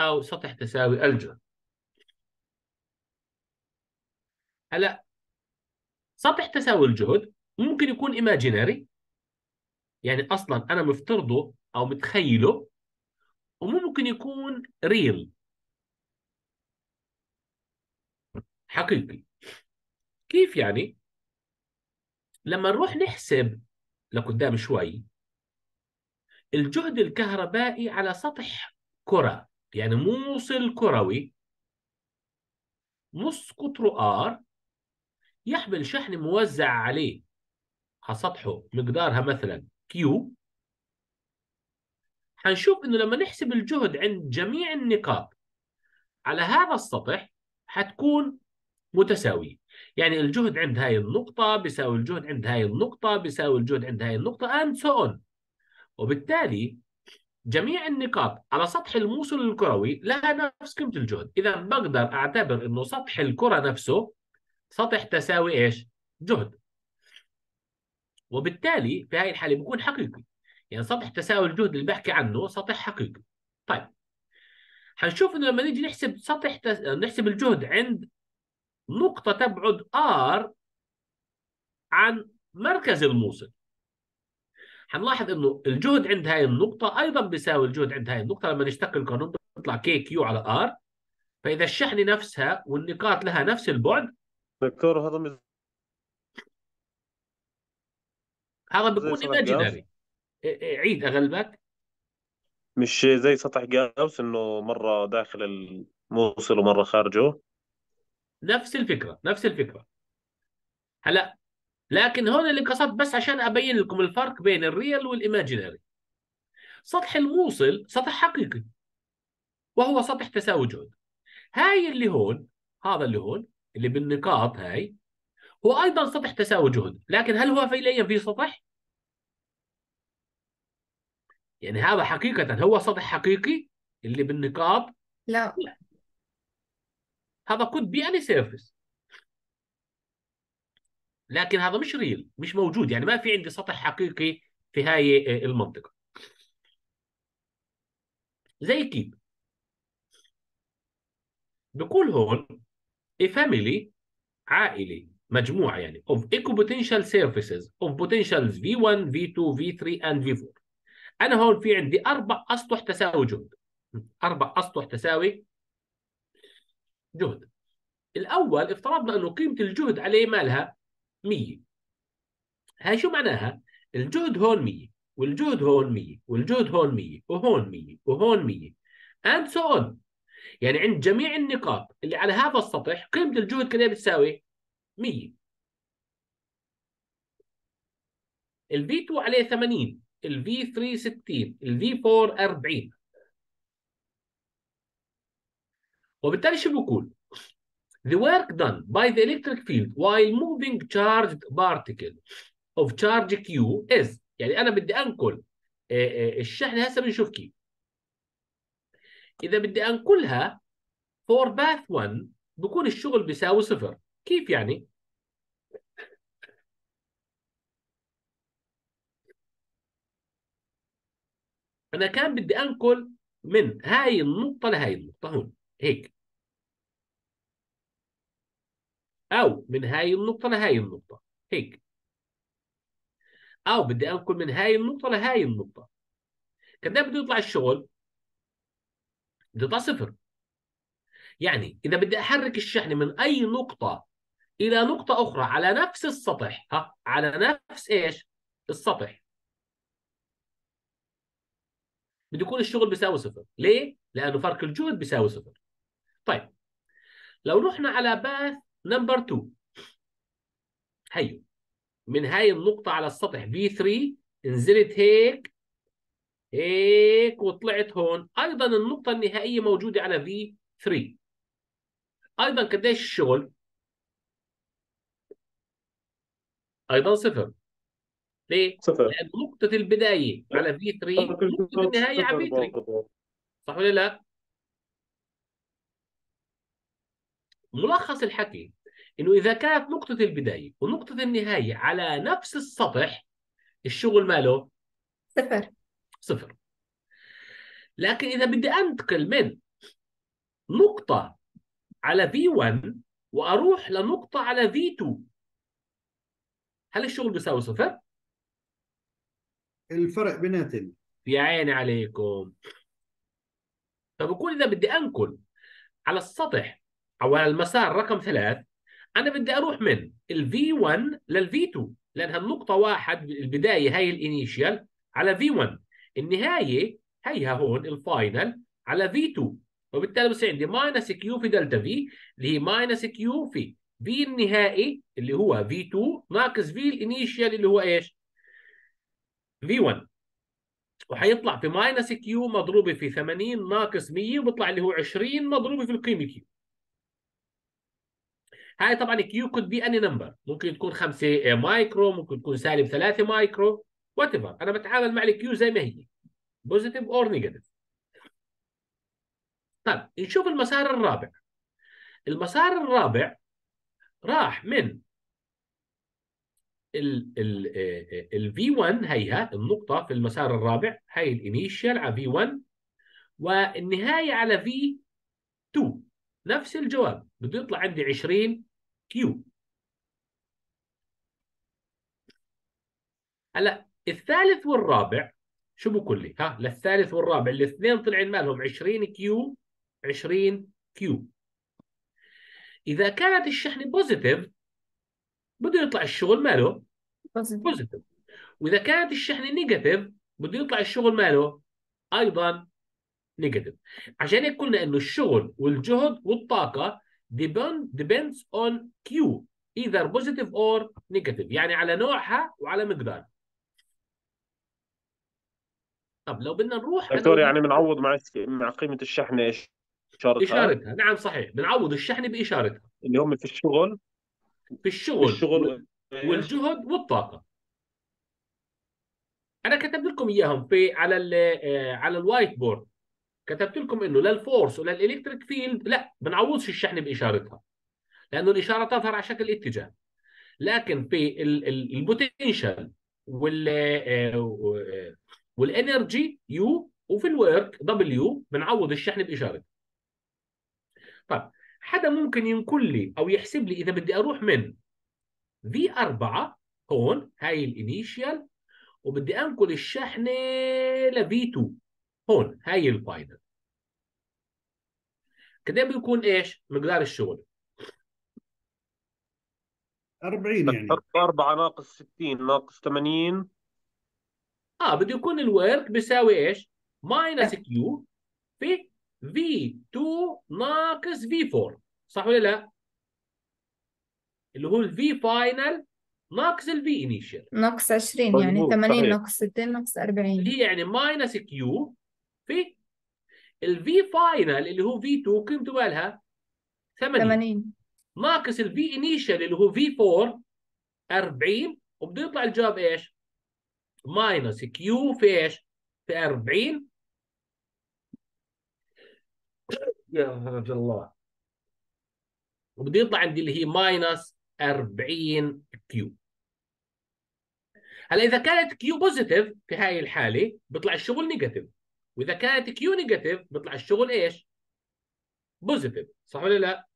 أو سطح تساوي الجهد هلا سطح تساوي الجهد ممكن يكون imaginary يعني أصلا أنا مفترضه أو متخيله وممكن يكون ريل حقيقي. كيف يعني؟ لما نروح نحسب لقدام شوي الجهد الكهربائي على سطح كرة يعني موصل كروي نص قطره R يحمل شحن موزع عليه على سطحه مقدارها مثلا Q. حنشوف إنه لما نحسب الجهد عند جميع النقاط على هذا السطح حتكون متساوية. يعني الجهد عند هاي النقطة بيساوي الجهد عند هاي النقطة بيساوي الجهد عند هاي النقطة and so on. وبالتالي جميع النقاط على سطح الموصل الكروي لها نفس قيمة الجهد. إذا بقدر أعتبر إنه سطح الكرة نفسه سطح تساوي إيش؟ جهد. وبالتالي في هاي الحالة بيكون حقيقي. يعني سطح تساوي الجهد اللي بحكي عنه سطح حقيقي. طيب حنشوف إنه لما نيجي نحسب سطح تس... نحسب الجهد عند نقطة تبعد R عن مركز الموصل. حنلاحظ إنه الجهد عند هاي النقطة أيضا بيساوي الجهد عند هاي النقطة. لما نشتق القانون بيطلع KQ على R. فإذا الشحنة نفسها والنقاط لها نفس البعد دكتور هذا مش هذا بيكون imaginary عيد أغلبك. مش زي سطح جاوس إنه مرة داخل الموصل ومرة خارجه؟ نفس الفكرة نفس الفكرة. هلا لكن هون اللي قصدت بس عشان أبين لكم الفرق بين الريال والإيماجينري. سطح الموصل سطح حقيقي وهو سطح تساوي جهد هاي اللي هون هذا اللي هون اللي بالنقاط هاي هو أيضا سطح تساوي جهد لكن هل هو فعليا في سطح؟ يعني هذا حقيقة هو سطح حقيقي اللي بالنقاط؟ لا. هذا could be any surface. لكن هذا مش ريل مش موجود يعني ما في عندي سطح حقيقي في هاي المنطقة. زي كيف بقول هون a family عائلة مجموعة يعني of equipotential surfaces of potentials V1 V2 V3 and V4 أنا هون في عندي أربع أسطح تساوي جهد. أربع أسطح تساوي جهد. الأول افترضنا أنه قيمة الجهد عليه مالها 100 هاي شو معناها؟ الجهد هون 100 والجهد هون 100 والجهد هون 100 وهون 100 وهون 100 and so on. يعني عند جميع النقاط اللي على هذا السطح قيمة الجهد كده بتساوي 100 ال V2 عليه 80 ال V3 60 ال V4 40 وبالتالي شو بقول؟ The work done by the electric field while moving charged particle of charge Q is يعني أنا بدي أنقل آه، آه، الشحن هسه بنشوف كيف. إذا بدي أنقلها فور باث 1 بكون الشغل بيساوي صفر. كيف يعني؟ أنا كان بدي أنقل من هاي النقطة لهاي النقطة هون هيك. أو من هاي النقطة لهاي النقطة هيك. أو بدي أنقل من هاي النقطة لهاي النقطة. قد بده يطلع الشغل بده يطلع صفر. يعني إذا بدي أحرك الشحنه من أي نقطة إلى نقطة أخرى على نفس السطح ها على نفس إيش؟ السطح. بده يكون الشغل بيساوي صفر. ليه؟ لأنه فرق الجهد بيساوي صفر. طيب لو رحنا على باث نمبر 2 هيو من هاي النقطة على السطح V3 نزلت هيك هيك وطلعت هون. أيضا النقطة النهائية موجودة على V3 أيضا قديش الشغل؟ أيضا صفر. ليه؟ صفر. لأن نقطة البداية على V3 ونقطة النهاية على V3 صح ولا لا؟ ملخص الحكي إنه إذا كانت نقطة البداية ونقطة النهاية على نفس السطح الشغل ماله؟ صفر. صفر. لكن إذا بدي أنتقل من نقطة على V1 وأروح لنقطة على V2 هل الشغل بيساوي صفر؟ الفرق بيناتهم يا عيني عليكم. فبكون اذا بدي انقل على السطح أو على المسار رقم ثلاث. أنا بدي أروح من ال V1 لل V2 لأن هالنقطة واحد البداية هي ال initial على V1 النهاية هيها هون ال final على V2 وبالتالي بصير عندي minus Q في delta V اللي هي minus Q في. V النهائي اللي هو V2 ناقص V ال initial اللي هو إيش؟ V1 وحيطلع في minus Q مضروبة في 80 ناقص 100 وبيطلع اللي هو 20 مضروبة في القيمة Q هاي طبعا Q could be any number ممكن تكون 5 مايكرو ممكن تكون سالب 3 micro. But أنا بتعامل مع ال Q زي ما هي. positive or negative طيب نشوف المسار الرابع. المسار الرابع راح من ال ال ال V1 هيها النقطة في المسار الرابع هي ال initial على V1 والنهاية على V2 نفس الجواب بده يطلع عندي 20 Q هلا الثالث والرابع شو بقول لي؟ ها للثالث والرابع الاثنين طلعين مالهم 20 Q 20 Q إذا كانت الشحنه positive بده يطلع الشغل ماله؟ positive وإذا كانت الشحنة negative بده يطلع الشغل ماله؟ أيضا نيجاتيف عشان هيك قلنا إنه الشغل والجهد والطاقة depend depends on Q. Either positive or negative. يعني على نوعها وعلى مقدار. طب لو بدنا نروح دكتور يعني بنعوض مع مع قيمة الشحنة إيش؟ إشارتها؟ إشارتها. نعم صحيح. بنعوض الشحنة بإشارتها. اللي هم في الشغل؟ في الشغل الشغل والجهد والطاقة. أنا كتبت لكم إياهم في على ال آه، على ال whiteboard. كتبت لكم إنه لل force ولل electric field لا بنعوضش الشحنه بإشارتها. لأنه الإشارة تظهر على شكل اتجاه. لكن في ال potential وال آه، وال energy U وفي ال work W بنعوض الشحنة بإشارتها طيب حدا ممكن ينقل لي أو يحسب لي إذا بدي أروح من V4 هون هاي ال initial وبدي أنقل الشحنة ل V2 هون هاي ال final. كده بيكون إيش؟ مقدار الشغل. 40 يعني. 4 ناقص 60 ناقص 80 آه بده يكون ال work بيساوي إيش؟ minus q في V2 ناقص V4 صح ولا لا؟ اللي هو ال V final ناقص ال V initial ناقص 20 يعني مظبوط، 80 صحيح. ناقص 60 ناقص 40 اللي هي يعني minus q في ال V final اللي هو V2 قيمته مالها 80 80 ناقص ال V initial اللي هو V4 40 وبده يطلع الجواب إيش؟ minus q في إيش؟ في 40 يا الله وبده يطلع عندي اللي هي minus 40 q هلا إذا كانت q positive في هاي الحالة بيطلع الشغل negative وإذا كانت q negative بيطلع الشغل إيش؟ positive صح ولا لا؟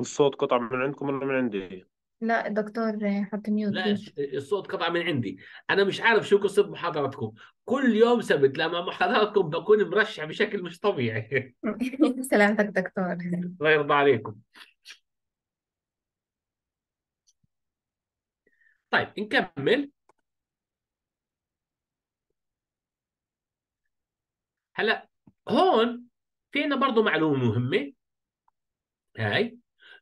الصوت قطع من عندكم ولا من عندي؟ لا دكتور حط ميوت لا الصوت قطع من عندي. أنا مش عارف شو قصة محاضرتكم كل يوم سبت لما محاضراتكم بكون مرشح بشكل مش طبيعي. سلامتك دكتور. الله يرضى عليكم. طيب نكمل. هلا هون في عندنا برضه معلومة مهمة. هاي.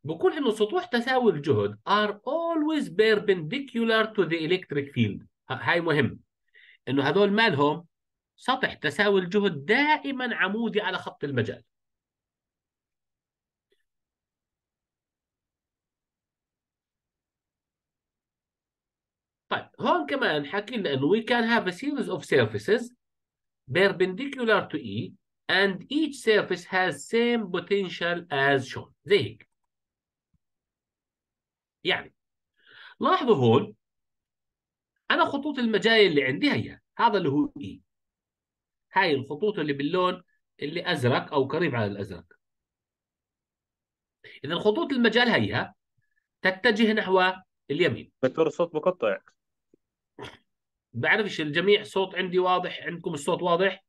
بقول انه سطوح تساوي الجهد are always perpendicular to the electric field هاي مهم انه هذول مالهم سطح تساوي الجهد دائما عمودي على خط المجال طيب هون كمان حكي لنا انه we can have a series of surfaces perpendicular to E and each surface has same potential as shown زي هيك يعني. لاحظوا هون أنا خطوط المجال اللي عندي هي هذا اللي هو E. هاي الخطوط اللي باللون اللي أزرق أو قريب على الأزرق. إذا خطوط المجال هيها تتجه نحو اليمين. دكتور الصوت مقطع. بعرفش الجميع؟ صوت عندي واضح؟ عندكم الصوت واضح؟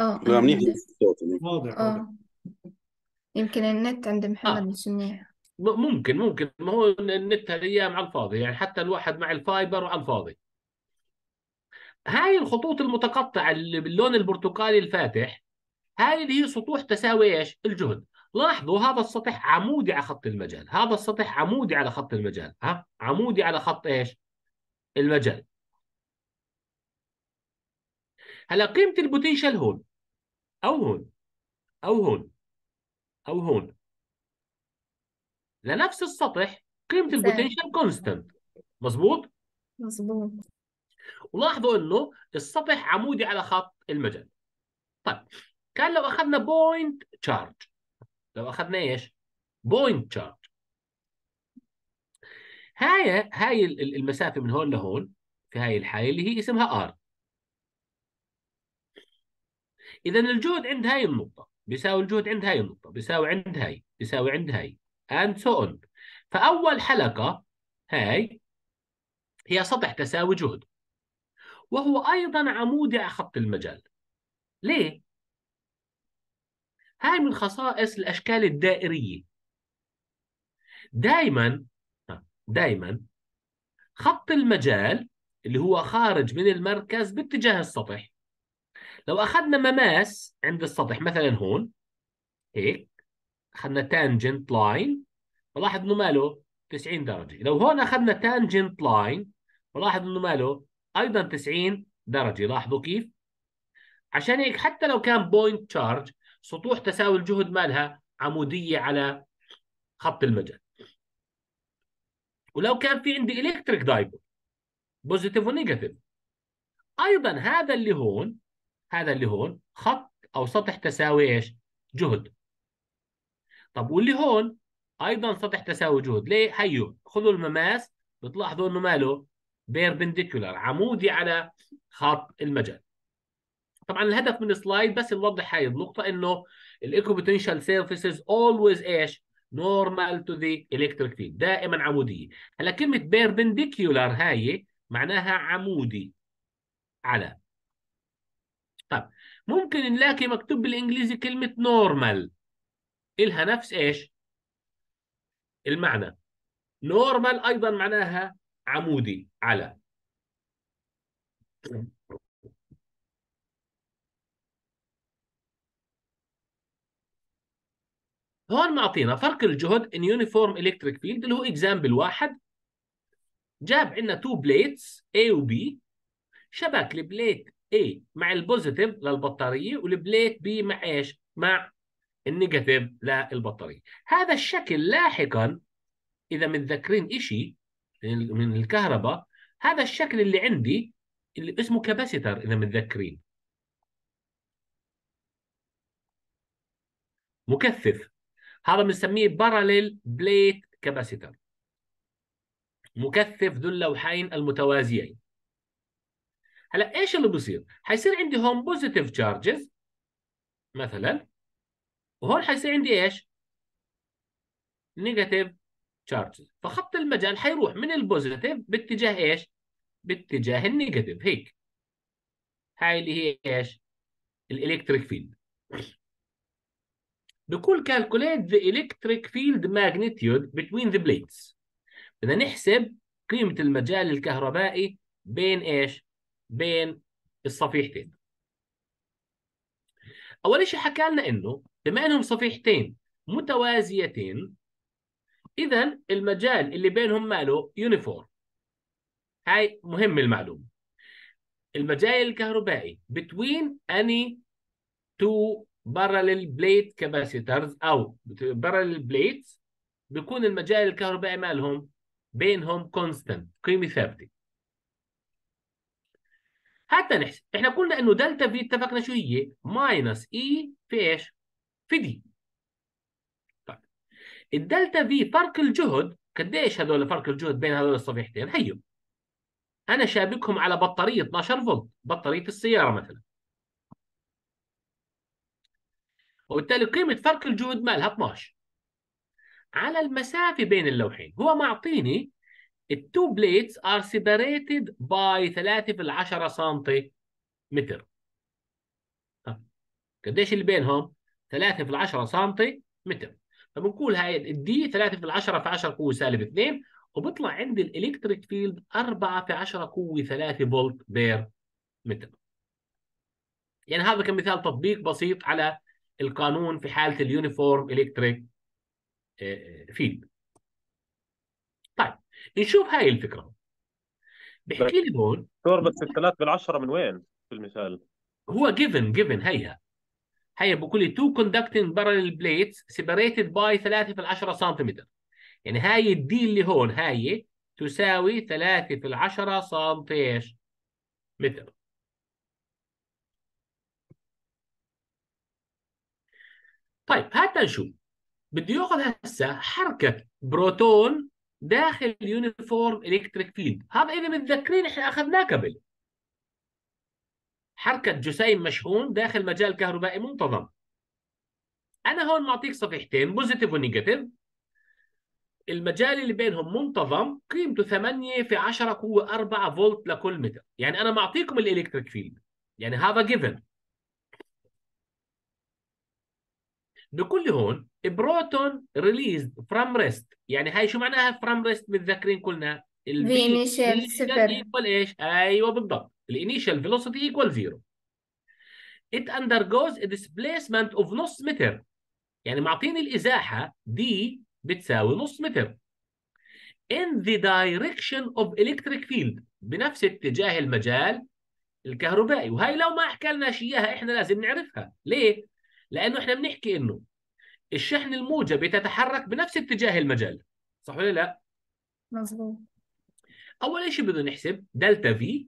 آه منيح. الصوت واضح واضح. آه يمكن النت عند محمد آه. مش منيح. ممكن ممكن. ما هو النت هالايام على الفاضي يعني حتى الواحد مع الفايبر وعلى الفاضي. هاي الخطوط المتقطعة اللي باللون البرتقالي الفاتح هاي اللي هي سطوح تساوي إيش؟ الجهد. لاحظوا هذا السطح عمودي على خط المجال. هذا السطح عمودي على خط المجال ها؟ عمودي على خط إيش؟ المجال. هلا قيمة ال potential هون أو هون أو هون أو هون. لنفس السطح قيمة. ال potential constant مظبوط؟ مظبوط. ولاحظوا إنه السطح عمودي على خط المجال. طيب كان لو أخذنا point charge لو أخذنا إيش؟ point charge هاي هاي ال- ال- المسافة من هون لهون في هاي الحالة اللي هي اسمها r اذا الجهد عند هاي النقطة بيساوي الجهد عند هاي النقطة بيساوي عند هاي بيساوي عند هاي. And so on. فأول حلقة هاي هي سطح تساوي جهد وهو أيضا عمودي على خط المجال. ليه؟ هاي من خصائص الأشكال الدائرية. دائما دائما خط المجال اللي هو خارج من المركز باتجاه السطح. لو أخذنا مماس عند السطح مثلا هون هيك أخذنا tangent line ولاحظ إنه ماله 90 درجة. لو هون أخذنا tangent line ولاحظ إنه ماله أيضا 90 درجة. لاحظوا كيف؟ عشان هيك حتى لو كان point charge سطوح تساوي الجهد مالها عمودية على خط المجال. ولو كان في عندي electric dipole positive و negative أيضا هذا اللي هون هذا اللي هون خط أو سطح تساوي إيش؟ جهد. طب واللي هون؟ أيضا سطح تساوي جهد ليه؟ هيو خذوا المماس بتلاحظوا إنه ماله perpendicular عمودي على خط المجال. طبعا الهدف من ال slide بس نوضح هاي النقطة إنه ال equipotential surfaces always إيش؟ normal to the electric field دائما عمودية. هلا كلمة perpendicular هاي معناها عمودي على. طيب ممكن نلاقي مكتوب بالإنجليزي كلمة normal إلها نفس إيش؟ المعنى. normal أيضا معناها عمودي على. هون معطينا فرق الجهد in uniform electric field اللي هو example واحد. جاب عندنا two plates A و B. شبك ال plate A مع ال positive للبطارية وال plate B مع إيش؟ مع ال negative للبطاريه هذا الشكل لاحقا إذا متذكرين شيء من الكهرباء هذا الشكل اللي عندي اللي اسمه capacitor إذا متذكرين مكثف. هذا بنسميه parallel plate capacitor مكثف ذو اللوحين المتوازيين. هلا إيش اللي بصير؟ حيصير عندي هون positive charges مثلا وهون حيصير عندي إيش؟ negative charges فخط المجال حيروح من ال positive باتجاه إيش؟ باتجاه ال negative هيك. هاي اللي هي إيش؟ ال electric field بقول calculate the electric field magnitude between the plates. بدنا نحسب قيمة المجال الكهربائي بين إيش؟ بين الصفيحتين. أول شيء حكى لنا إنه بما أنهم صفيحتين متوازيتين اذا المجال اللي بينهم ماله يونيفورم هاي مهم المعلومة. المجال الكهربائي between any two parallel plate capacitors أو parallel plates بيكون المجال الكهربائي مالهم بينهم constant قيمة ثابتة. حتى نحسب إحنا قلنا إنه delta V اتفقنا شو هي minus E في إيش؟ في d. طيب. ال delta V فرق الجهد. قديش هذول فرق الجهد بين هذول الصفيحتين؟ هيو. أنا شابكهم على بطارية 12 فولت بطارية السيارة مثلا. وبالتالي قيمة فرق الجهد مالها 12 على المسافة بين اللوحين هو معطيني ال two plates are separated by 3 في العشرة سنتي متر. قديش اللي بينهم؟ 3 في العشرة سنتي متر. فبنقول هاي ال d 3 في العشرة في 10 قوة سالب 2 وبيطلع عندي ال electric field 4 في 10 قوة 3 volt per meter. يعني هذا كمثال تطبيق بسيط على القانون في حالة ال uniform electric field. طيب نشوف هاي الفكرة. بحكي لي هون دكتور بس الثلاث بالعشرة من وين في المثال؟ هو given given هيها. هي بقول لي two conducting parallel plates separated by 3 في العشرة سنتيمتر يعني هاي ال d اللي هون هاي تساوي 3 في العشرة سنتي إيش؟ متر طيب هات نشوف. بده ياخذ هسه حركة بروتون داخل uniform electric field هذا إذا متذكرين إحنا أخذناه قبل. حركة جسيم مشحون داخل مجال كهربائي منتظم. أنا هون معطيك صفيحتين positive و negative المجال اللي بينهم منتظم قيمته 8 في 10 قوة 4 فولت لكل متر. يعني أنا معطيكم ال electric field يعني هذا given بقول هون proton released from rest يعني هاي شو معناها؟ from rest متذكرين كلنا. V initial صفر. equal إيش؟ أيوه بالضبط. ال initial velocity equal zero it undergoes a displacement of نص متر. يعني معطيني الإزاحة d بتساوي نص متر. In the direction of electric field. بنفس اتجاه المجال الكهربائي. وهي لو ما حكى لنا إياها إحنا لازم نعرفها. ليه؟ لأنه إحنا بنحكي إنه الشحن الموجب تتحرك بنفس اتجاه المجال. صح ولا لا؟ مظبوط. أول شيء بدنا نحسب delta V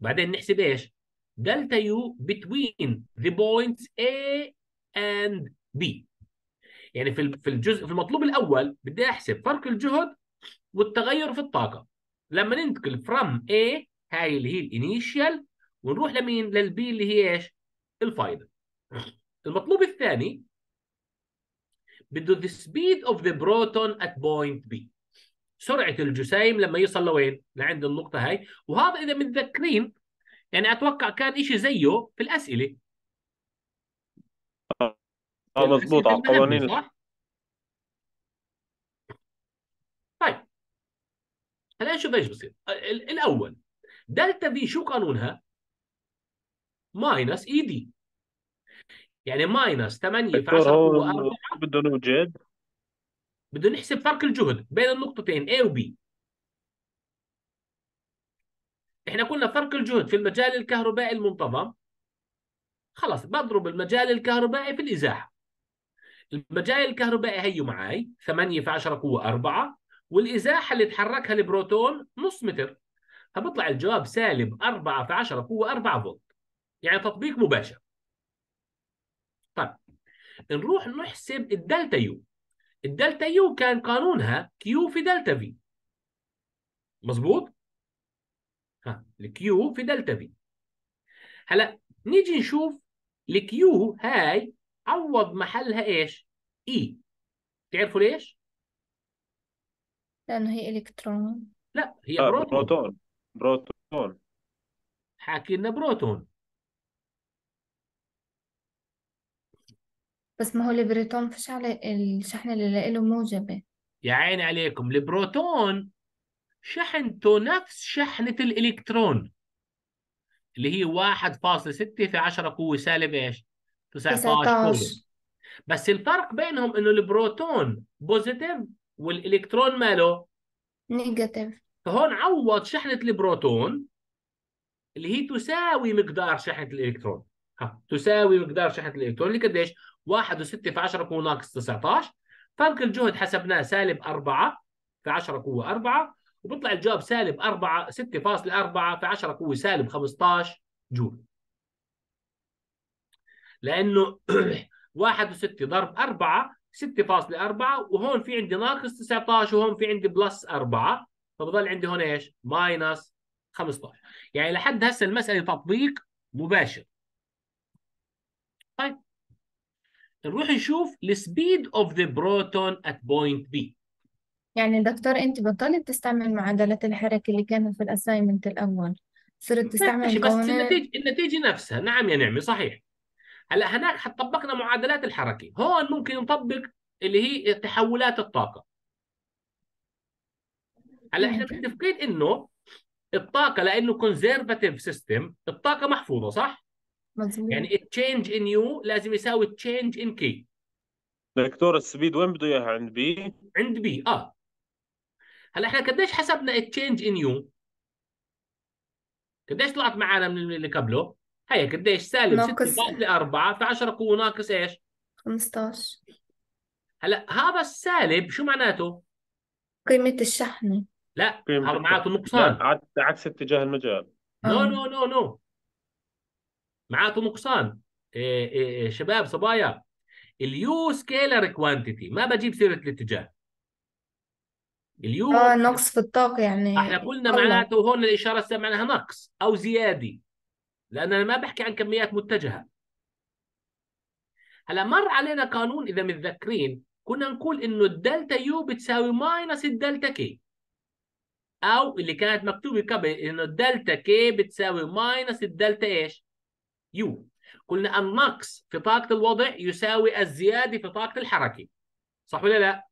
بعدين نحسب إيش؟ delta U between the points A and B. يعني في في الجزء في المطلوب الأول بدي أحسب فرق الجهد والتغير في الطاقة. لما ننتقل from A هاي اللي هي ال initial ونروح لمين؟ لل B اللي هي إيش؟ ال final. المطلوب الثاني بده the speed of the proton at point B. سرعة الجسيم لما يوصل لوين؟ لعند النقطة هاي. وهذا إذا متذكرين يعني أتوقع كان إشي زيه في الأسئلة. آه مضبوط على الأسئلة قوانين المهمة، صح؟ طيب. هلا نشوف إيش بصير. ال- الأول delta V شو قانونها؟ minus E d. يعني minus 8 في دكتور 10 هو قوة 4 بده نوجد بده نحسب فرق الجهد بين النقطتين A و B. إحنا قلنا فرق الجهد في المجال الكهربائي المنتظم. خلاص بضرب المجال الكهربائي في الإزاحة. المجال الكهربائي هيو معي 8 في 10 قوة 4 والإزاحة اللي تحركها البروتون نص متر. فبيطلع الجواب سالب 4 في 10 قوة 4 فولت. يعني تطبيق مباشر. طيب نروح نحسب ال delta U ال delta U كان قانونها q في delta V مظبوط؟ ها ال q في delta V هلا نيجي نشوف ال q هاي عوض محلها إيش؟ e تعرفوا ليش؟ لأنه هي إلكترون. لا هي آه بروتون. بروتون. بروتون. حاكي لنا بروتون. بس ما هو البروتون فيش على الشحنة اللي له موجبة يا عيني عليكم البروتون شحنته نفس شحنة الإلكترون اللي هي 1.6 في 10 قوة سالب إيش؟ 19 كولوم 19 بس الفرق بينهم إنه البروتون positive والإلكترون ماله negative. فهون عوض شحنة البروتون اللي هي تساوي مقدار شحنة الإلكترون. ها تساوي مقدار شحنة الإلكترون اللي قديش 1 و6 في 10 قوة ناقص 19 فرق الجهد حسبناه سالب 4 في 10 قوة 4 وبيطلع الجواب سالب 4 6.4 في 10 قوة سالب 15 جول. لأنه 1 و6 ضرب 4 6.4 وهون في عندي ناقص 19 وهون في عندي plus 4 فبضل عندي هون إيش؟ minus 15 يعني لحد هسه المسألة تطبيق مباشر. طيب. نروح نشوف ال speed of the proton at point B يعني دكتور أنت بطلت تستعمل معادلات الحركة اللي كانت في ال assignment الأول. صرت تستعمل بس قوانين النتيجة النتيجة نفسها. نعم يا نعمي صحيح. هلا هناك حطبقنا معادلات الحركة. هون ممكن نطبق اللي هي تحولات الطاقة. هلا إحنا. متفقين إنه الطاقة لأنه conservative system الطاقة محفوظة صح؟ مظبوط. يعني ال change in U لازم يساوي ال change in K دكتور ال speed وين بده إياها؟ عند B عند B آه. هلا إحنا قديش حسبنا ال change in U قديش طلعت معنا من اللي قبله؟ هي قديش سالب ناقص. 6.4 في 10 قوة ناقص إيش؟ 15 هلا هذا السالب شو معناته؟ قيمة الشحنة لا هذا معناته نقصان. عكس اتجاه المجال. No. No no no معناته نقصان. إيه إيه إيه شباب صبايا. ال U scalar quantity ما بجيب سيرة الاتجاه. ال U آه نقص في الطاقة يعني. إحنا قلنا. معناته هون الإشارة معناها نقص أو زيادة لأن أنا ما بحكي عن كميات متجهة. هلا مر علينا قانون إذا متذكرين كنا نقول إنه ال delta U بتساوي minus ال delta K. أو اللي كانت مكتوبة قبل إنه ال delta K بتساوي minus ال delta إيش؟ U. قلنا النقص في طاقة الوضع يساوي الزيادة في طاقة الحركة. صح ولا لا؟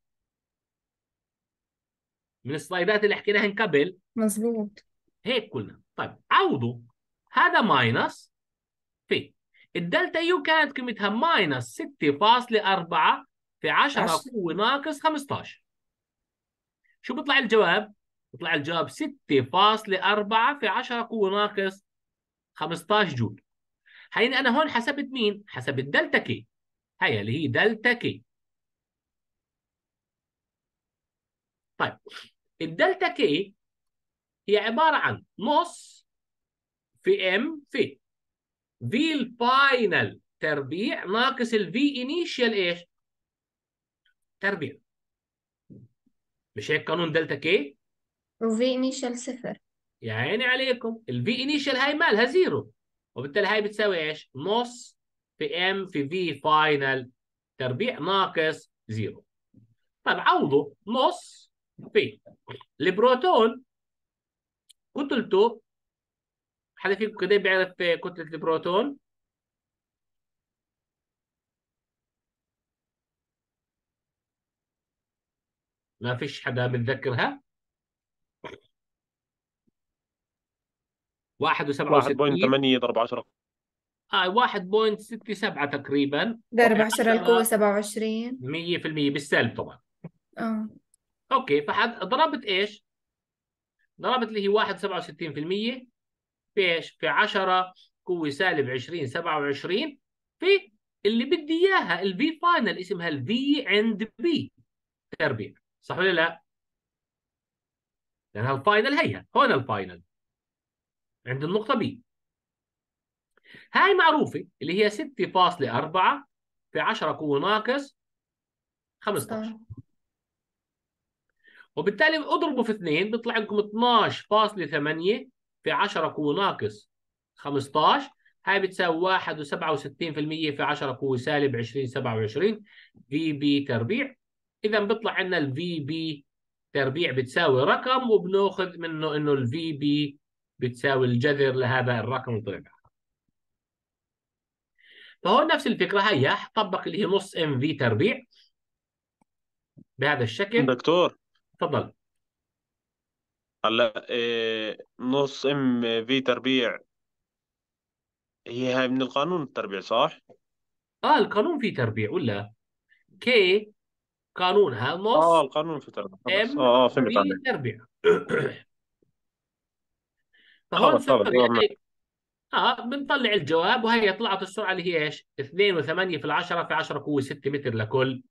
من السلايدات اللي حكيناها قبل. مظبوط. هيك قلنا. طيب عوضوا. هذا minus في. ال delta U كانت قيمتها minus 6.4 في 10 عشرة. قوة ناقص 15 شو بيطلع الجواب؟ بيطلع الجواب 6.4 في 10 قوة ناقص 15 جول. هيني أنا هون حسبت مين؟ حسبت delta K هي اللي هي delta K طيب ال delta K هي عبارة عن نص في m في v ال final تربيع ناقص ال v initial إيش؟ تربيع. مش هيك قانون delta K؟ و v initial صفر. يا عيني عليكم ال v initial هاي مالها zero. وبالتالي هاي بتساوي إيش؟ نص في m في v final تربيع ناقص zero طب عوضه نص في البروتون كتلته حدا فيكم قد إيه بيعرف كتلة البروتون؟ ما فيش حدا بتذكرها؟ 1.67 ضرب 10 آه 1.67 تقريبا. ضرب 10 القوة 27 100% بالسالب طبعا. آه. أوكي فضربت إيش؟ ضربت اللي هي 1.67% في إيش؟ في 10 قوة سالب 20 27 في اللي بدي إياها ال V final اسمها ال V عند B تربيع صح ولا لا؟ لأنها ال final هيها هون ال final. عند النقطة B. هاي معروفة اللي هي 6.4 في 10 قوة ناقص 15 صح. وبالتالي اضربوا في 2 بيطلع لكم 12.8 في 10 قوة ناقص 15 هاي بتساوي 1.67% في 10 قوة سالب 20 27 V B تربيع. إذا بيطلع عندنا ال V B تربيع بتساوي رقم وبناخذ منه إنه ال V B بتساوي الجذر لهذا الرقم اللي طلع فهو نفس الفكرة هي طبق اللي هي نص m v تربيع بهذا الشكل. دكتور. تفضل. هلا إيه نص ام في تربيع هي هاي من القانون التربيع صح؟ آه القانون فيه تربيع ولا كي قانونها آه نص القانون في تربيع ام آه آه فهمت في عليك. تربيع. فهون خلص خلص سوينا آه، آه بنطلع الجواب وهي طلعت السرعة اللي هي إيش؟ 2 و8 في العشرة في 10 قوة 6 متر لكل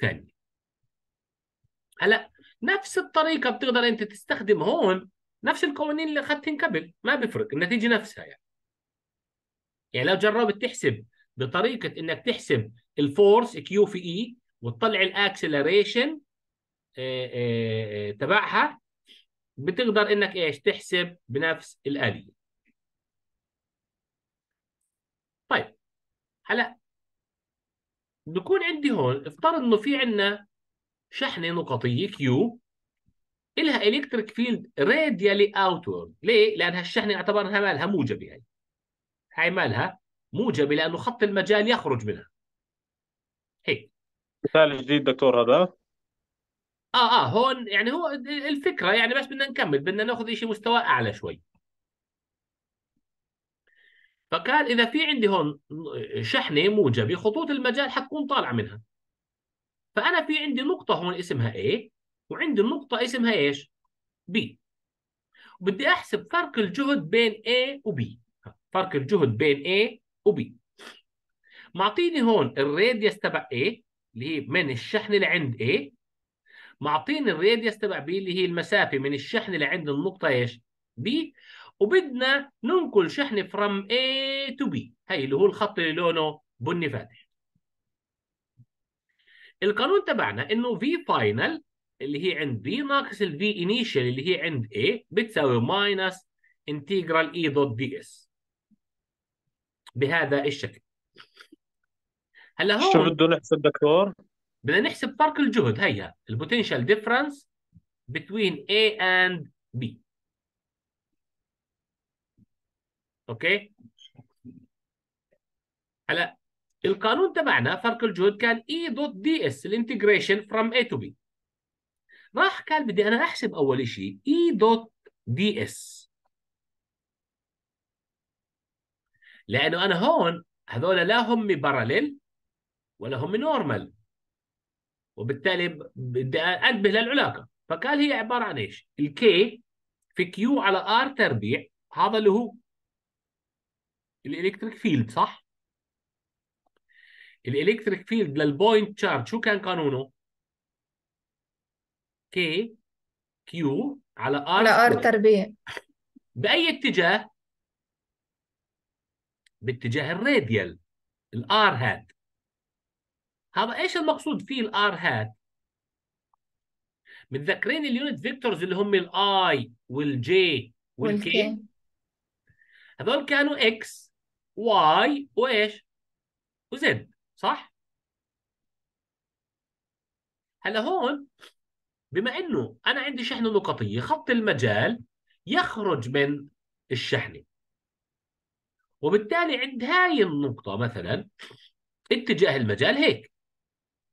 ثانية. هلا نفس الطريقة بتقدر أنت تستخدم هون نفس القوانين اللي اخذتهم قبل ما بيفرق النتيجة نفسها يعني. يعني لو جربت تحسب بطريقة إنك تحسب ال force Q في E وتطلع ال acceleration تبعها بتقدر إنك إيش؟ تحسب بنفس الآلية. طيب هلا بكون عندي هون افترض إنه في عندنا شحنة نقطية Q إلها electric field radially outward ليه؟ لانها الشحنه اعتبرها مالها موجبة هي هاي مالها موجبة لأنه خط المجال يخرج منها. هيك. مثال جديد دكتور هذا؟ آه آه هون يعني هو الفكرة يعني بس بدنا نكمل بدنا ناخذ شيء مستوى أعلى شوي. فقال إذا في عندي هون شحنة موجبة خطوط المجال حتكون طالعة منها. فأنا في عندي نقطة هون اسمها A وعندي نقطة اسمها إيش؟ B. وبدي أحسب فرق الجهد بين A و B. فرق الجهد بين A و B. معطيني هون الراديوس تبع A اللي هي من الشحنة لعند A معطيني الراديوس تبع B اللي هي المسافة من الشحنه لعند النقطة إيش؟ B. وبدنا ننقل شحنه from A to B. هي اللي هو الخط اللي لونه بني فاتح. القانون تبعنا إنه V final اللي هي عند B ناقص ال V initial اللي هي عند A بتساوي minus integral E dot ds بهذا الشكل. هلا شو هون بده نحسب دكتور؟ بدنا نحسب فرق الجهد هيها ال potential difference between A and B. okay؟ هلا القانون تبعنا فرق الجهد كان E dot ds ال integration from A to B. راح قال بدي أنا أحسب أول شيء E dot ds لأنه أنا هون هذول لا هم parallel ولا هم normal وبالتالي بدي انبه للعلاقه فقال هي عبارة عن إيش؟ ال K في Q على r تربيع هذا اللي هو ال electric field صح؟ ال electric field لل point charge شو كان قانونه؟ K Q على r على r. تربيع بأي اتجاه؟ باتجاه ال radial ال r hat هذا إيش المقصود فيه ال r hat؟ متذكرين ال unit vectors اللي هم ال i وال j وال k هذول كانوا x y وإيش؟ و z صح؟ هلا هون بما إنه أنا عندي شحنه نقطيه خط المجال يخرج من الشحنه وبالتالي عند هاي النقطة مثلا اتجاه المجال هيك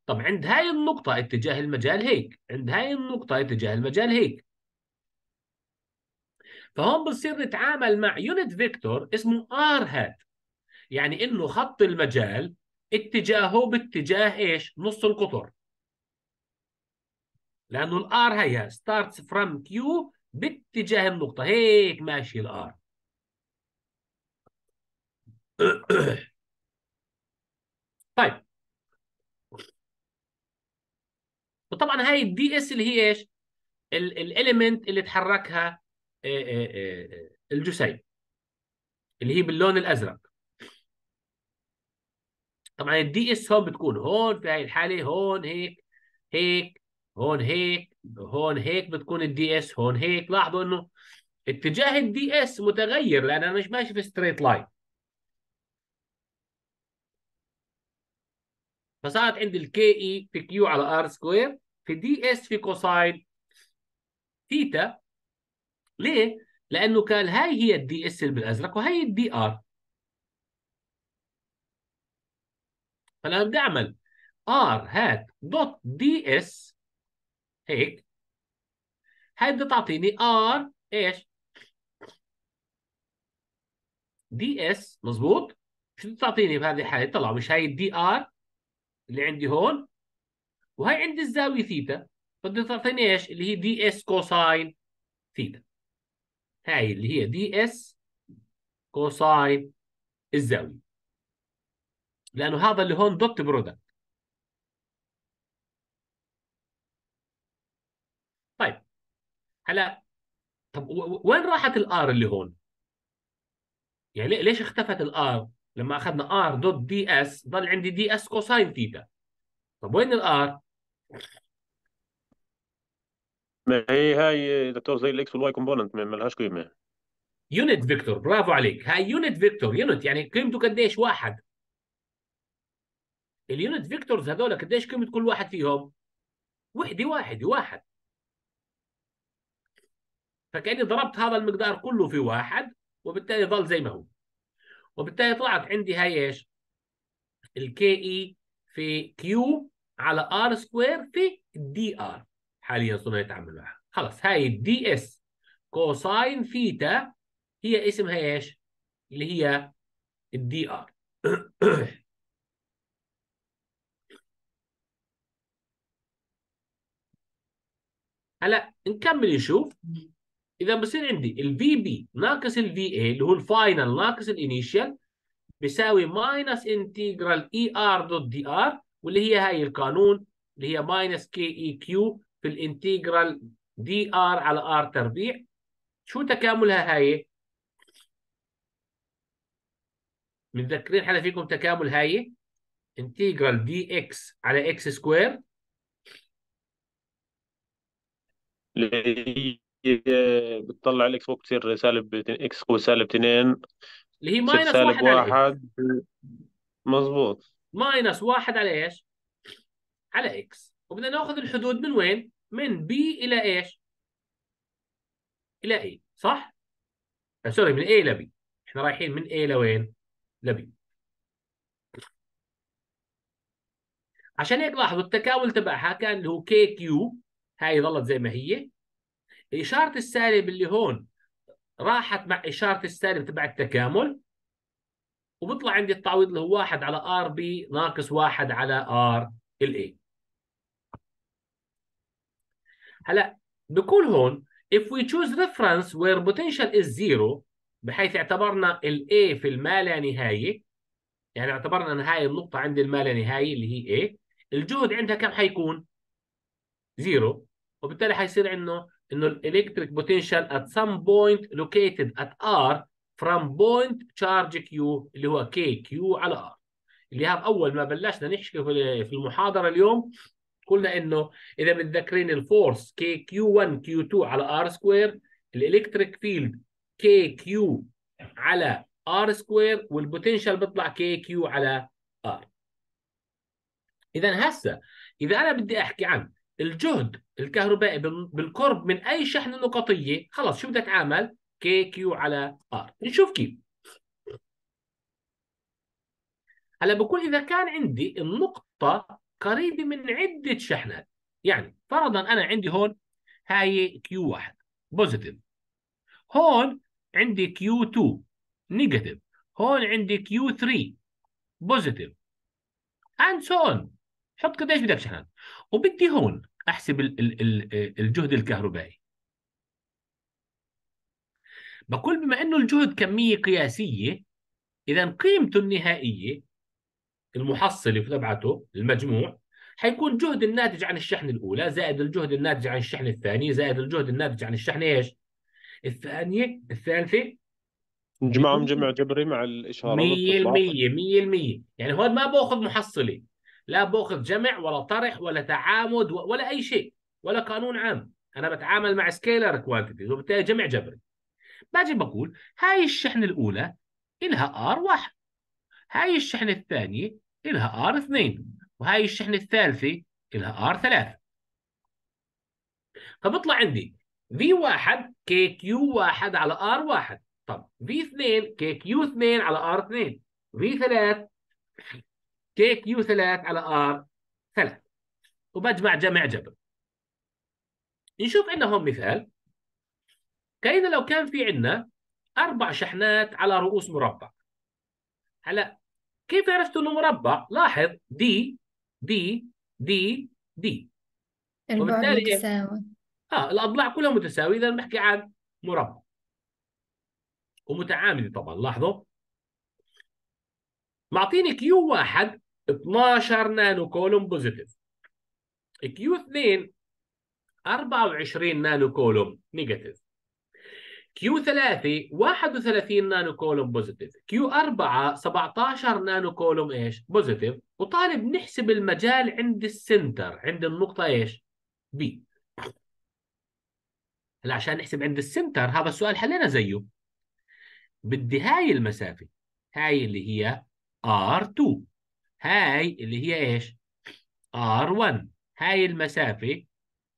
طب عند هاي النقطة اتجاه المجال هيك عند هاي النقطة اتجاه المجال هيك. فهون بنصير نتعامل مع unit vector اسمه R hat يعني إنه خط المجال اتجاهه باتجاه إيش؟ نص القطر. لأنه ال R هي starts from Q باتجاه النقطة. هيك ماشي ال R طبعا هاي ال DS اللي هي إيش؟ ال element اللي تحركها آه، آه، آه، الجسيم اللي هي باللون الأزرق. طبعا ال DS هون بتكون هون في هاي الحالة هون هيك هيك هون هيك هون هيك بتكون ال DS هون هيك. لاحظوا إنه اتجاه ال DS متغير لأن أنا مش ماشي في straight line فصارت عندي ال K E في Q على R square في DS في cosine theta ليه؟ لأنه كان هاي هي ال DS اللي بالأزرق وهي ال DR فأنا بدي أعمل R hat dot DS هيك هاي بدها تعطيني R إيش؟ DS مظبوط؟ شو بدها تعطيني بهذه الحالة؟ طلع مش هاي ال DR اللي عندي هون وهي عندي الزاوية ثيتا بدها تعطيني إيش؟ اللي هي DS cosine theta هاي اللي هي DS cosine الزاوية لأنه هذا اللي هون dot product طيب هلأ طب وين راحت ال R اللي هون؟ يعني ليش اختفت ال R؟ لما أخذنا R dot DS ضل عندي DS cosine theta طب وين ال R؟ ما هي هاي دكتور زي ال X وال Y component ما لهاش قيمة. unit vector برافو عليك. هاي unit vector unit يعني قيمته قديش واحد؟ ال unit vectors هذول قديش قيمة كل واحد فيهم؟ وحدة واحدة واحد. فكأني ضربت هذا المقدار كله في واحد وبالتالي ظل زي ما هو. وبالتالي طلعت عندي هاي إيش؟ ال K E في Q على R square في DR حاليا صرنا نتعامل معها خلص هاي ال DS cosine theta هي اسمها إيش؟ اللي هي ال DR هلا نكمل نشوف. إذا بصير عندي ال VB ناقص ال VA اللي هو ال final ناقص ال initial بيساوي minus integral E R dot DR واللي هي هاي القانون اللي هي minus K E Q في ال integral DR على R تربيع. شو تكاملها هاي؟ متذكرين حدا فيكم تكامل هاي؟ integral DX على X square اللي هي بتطلع ال X فوق بتصير سالب X قوة سالب 2 اللي هي minus سالب واحد واحد مظبوط. minus واحد على إيش؟ على X وبدنا ناخذ الحدود من وين؟ من B إلى إيش؟ إلى A صح؟ آه، sorry من A إلى B إحنا رايحين من A لوين؟ ل B عشان هيك لاحظوا التكامل تبعها كان اللي هو K Q هاي ظلت زي ما هي إشارة السالب اللي هون راحت مع إشارة السالب تبع التكامل وبيطلع عندي التعويض اللي هو 1 على R B ناقص 1 على R ال A هلا بقول هون if we choose reference where potential is zero بحيث اعتبرنا ال A في الما لا نهاية يعني اعتبرنا ان هاي النقطة عند الما لا نهاية اللي هي A الجهد عندها كم حيكون؟ zero وبالتالي حيصير إنه إنه ال electric potential at some point located at R from point charge Q اللي هو K Q على R. اللي هذا أول ما بلشنا نحكي في المحاضرة اليوم قلنا إنه إذا متذكرين ال force K Q 1 Q 2 على R square ال electric field K Q على R square وال potential بيطلع K Q على R اذا هسه إذا أنا بدي أحكي عن الجهد الكهربائي بال- بالقرب من أي شحنة نقطية خلص شو بدي أتعامل؟ K Q على R. نشوف كيف. هلا بقول إذا كان عندي النقطة قريبة من عدة شحنات. يعني فرضا أنا عندي هون هاي Q 1 positive هون عندي Q 2 negative هون عندي Q 3 positive and so on حط قديش بدك شحنات. وبدي هون أحسب ال ال ال الجهد الكهربائي. بقول بما إنه الجهد كمية قياسية اذا قيمته النهائية المحصلة تبعته المجموع حيكون جهد الناتج عن الشحنه الأولى زائد الجهد الناتج عن الشحنه الثانية زائد الجهد الناتج عن الشحنه إيش؟ الثانية الثالثة. نجمعهم جمع جبري مع الإشارة 100% بتطلع 100% يعني هون ما بأخذ محصلة لا بأخذ جمع ولا طرح ولا تعامد ولا أي شيء ولا قانون عام. أنا بتعامل مع scalar quantities وبالتالي جمع جبري. باجي بقول هاي الشحنه الأولى إلها R واحد هاي الشحنه الثانية إلها R اثنين وهاي الشحنه الثالثه إلها R ثلاثة. فبطلع عندي V واحد K Q واحد على R واحد. طب V اثنين K Q اثنين على R اثنين. V ثلاث K Q ثلاث على R ثلاث وبجمع جمع جبري نشوف عندنا هون مثال. كأنه لو كان في عندنا أربع شحنات على رؤوس مربع. هلا كيف عرفت إنه مربع؟ لاحظ d d d d البعد وبالتالي؟ متساوي آه الأضلاع كلها متساوية إذا بنحكي عن مربع. ومتعامده طبعا لاحظوا. معطيني Q واحد 12 nano coulomb positive. Q 2 24 nano coulomb negative. Q 3 31 nano coulomb positive Q 4 17 nano coulomb إيش؟ positive وطالب نحسب المجال عند ال center عند النقطة إيش؟ P هلا عشان نحسب عند ال center هذا السؤال حلينا زيه. بدي هاي المسافة. هاي اللي هي R2 هاي اللي هي إيش؟ R1 هاي المسافة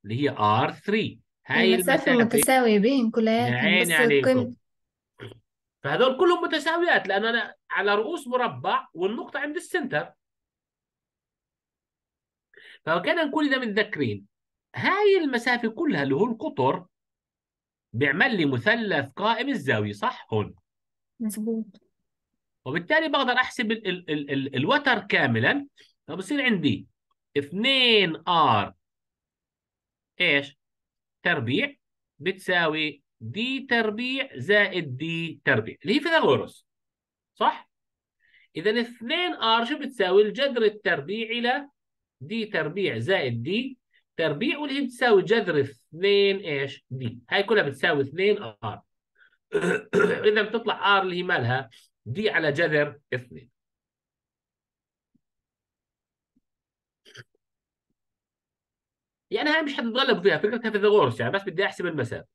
اللي هي R3 هاي المسافة المسافة متساوية بين يا كلياتهم عيني بس عليكم. قيمة فهذول كلهم متساويات لأن أنا على رؤوس مربع والنقطة عند السنتر. فكان نكون إذا متذكرين. هاي المسافة كلها اللي هو القطر بيعمل لي مثلث قائم الزاوية صح هون؟ مزبوط وبالتالي بقدر أحسب ال ال ال ال الوتر كاملا. فبصير عندي 2 R إيش؟ تربيع بتساوي d تربيع زائد d تربيع اللي هي فيثاغورس صح؟ إذا 2 R شو بتساوي؟ الجذر التربيع إلى d تربيع زائد d تربيع واللي هي بتساوي جذر 2 إيش؟ d هاي كلها بتساوي 2 R إذا بتطلع R اللي هي مالها d على جذر 2 يعني هاي مش حتتغلب فيها فكرتها فيثاغورس يعني بس بدي أحسب المسافة.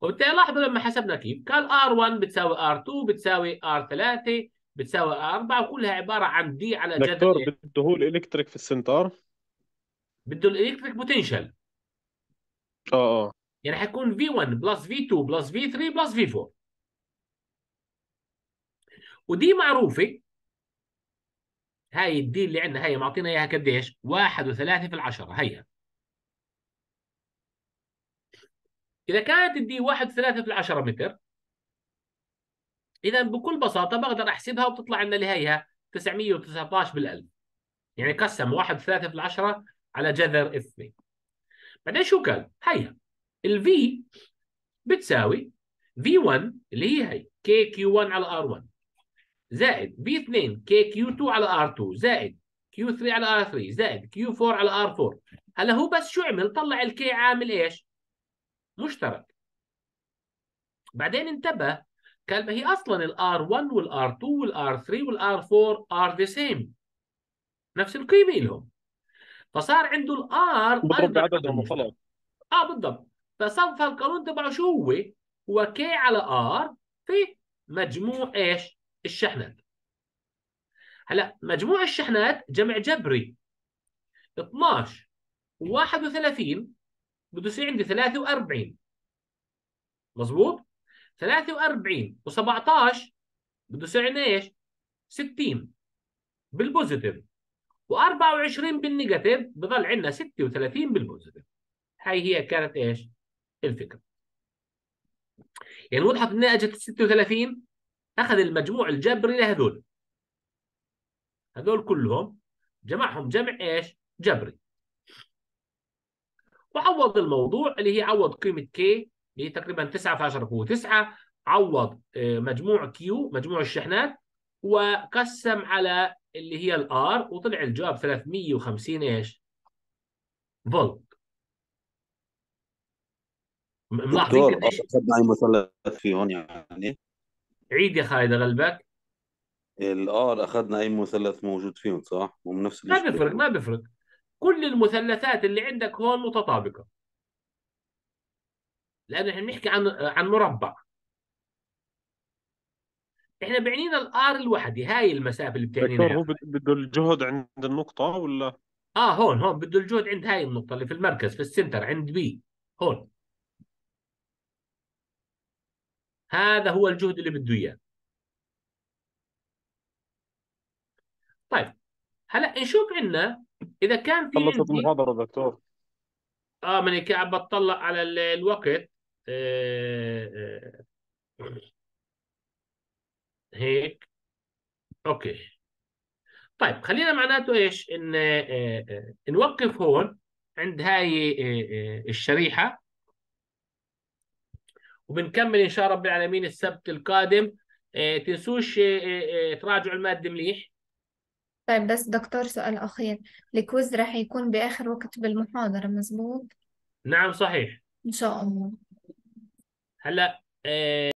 وبالتالي لاحظوا لما حسبنا كيف؟ كان R1 بتساوي R2 بتساوي R3 بتساوي R4 وكلها عبارة عن d على جذر دكتور إيه؟ بده هو ال electric في ال center بده ال electric potential آه آه. يعني حيكون V1 plus V2 plus V3 plus V4 و d معروفة هاي ال d اللي عندنا هي معطينا إياها قديش؟ واحد وثلاثة في العشرة هيها إذا كانت ال d واحد وثلاثة في العشرة متر إذا بكل بساطة بقدر أحسبها وبتطلع عندنا اللي هيها 919 بالألف. يعني قسم واحد وثلاثة في العشرة على جذر اثنين بعدين شو قال؟ هيها ال V بتساوي V1 اللي هي هي K Q 1 على R1 زائد V2 K Q 2 على R2 زائد Q 3 على R3 زائد Q 4 على R4 هلا هو بس شو عمل؟ طلع ال K عامل إيش؟ مشترك. بعدين انتبه قال ما هي أصلا الار 1 والار 2 والار 3 والار 4 ار ذا سيم نفس القيمة لهم. فصار عنده ال R بضرب بعددهم وخلاص آه بالضبط. فصار القانون تبعه شو هو؟ هو K على R في مجموع إيش؟ الشحنات. هلا مجموع الشحنات جمع جبري. 12 و31 بده يصير عندي 43 مظبوط؟ 43 و17 بده يصير عندنا إيش؟ 60 بال positive. و24 بال negative بضل عندنا 36 بال positive. هاي هي كانت إيش؟ الفكرة. يعني وضحت ان أجت 36 أخذ المجموع الجبري لهذول هذول. كلهم جمعهم جمع إيش؟ جبري. وعوض الموضوع اللي هي عوض قيمة K اللي هي تقريبا 9 في 10 قوه 9 عوض آه، مجموع Q مجموع الشحنات وقسم على اللي هي ال R وطلع الجواب 350 إيش؟ فولت. ملاحظين قديش؟ اي مثلث فيهم يعني. عيد يا خالد اغلبك ال R أخذنا أي مثلث موجود فيهم صح؟ ومن نفس ما الإشكال. بيفرق ما بيفرق. كل المثلثات اللي عندك هون متطابقة. لأن إحنا بنحكي عن عن مربع. إحنا بعنينا ال R الوحدي هاي المسافة اللي بتعنينا دكتور هو. بد- بده الجهد عند النقطة ولا؟ آه هون هون بده الجهد عند هاي النقطة اللي في المركز في ال center عند P هون. هذا هو الجهد اللي بده إياه. طيب هلا نشوف عندنا إذا كان في خلصت عندي المحاضرة دكتور. آه ماني قاعد بطلع على ال- الوقت. آه آه هيك. أوكي. طيب خلينا معناته إيش؟ إن آه آه نوقف هون عند هاي آه آه الشريحة. وبنكمل إن شاء رب العالمين السبت القادم. آه تنسوش آه آه تراجعوا المادة مليح. طيب بس دكتور سؤال أخير. الكويز راح يكون بآخر وقت بالمحاضرة مزبوط نعم صحيح. إن شاء الله. هلا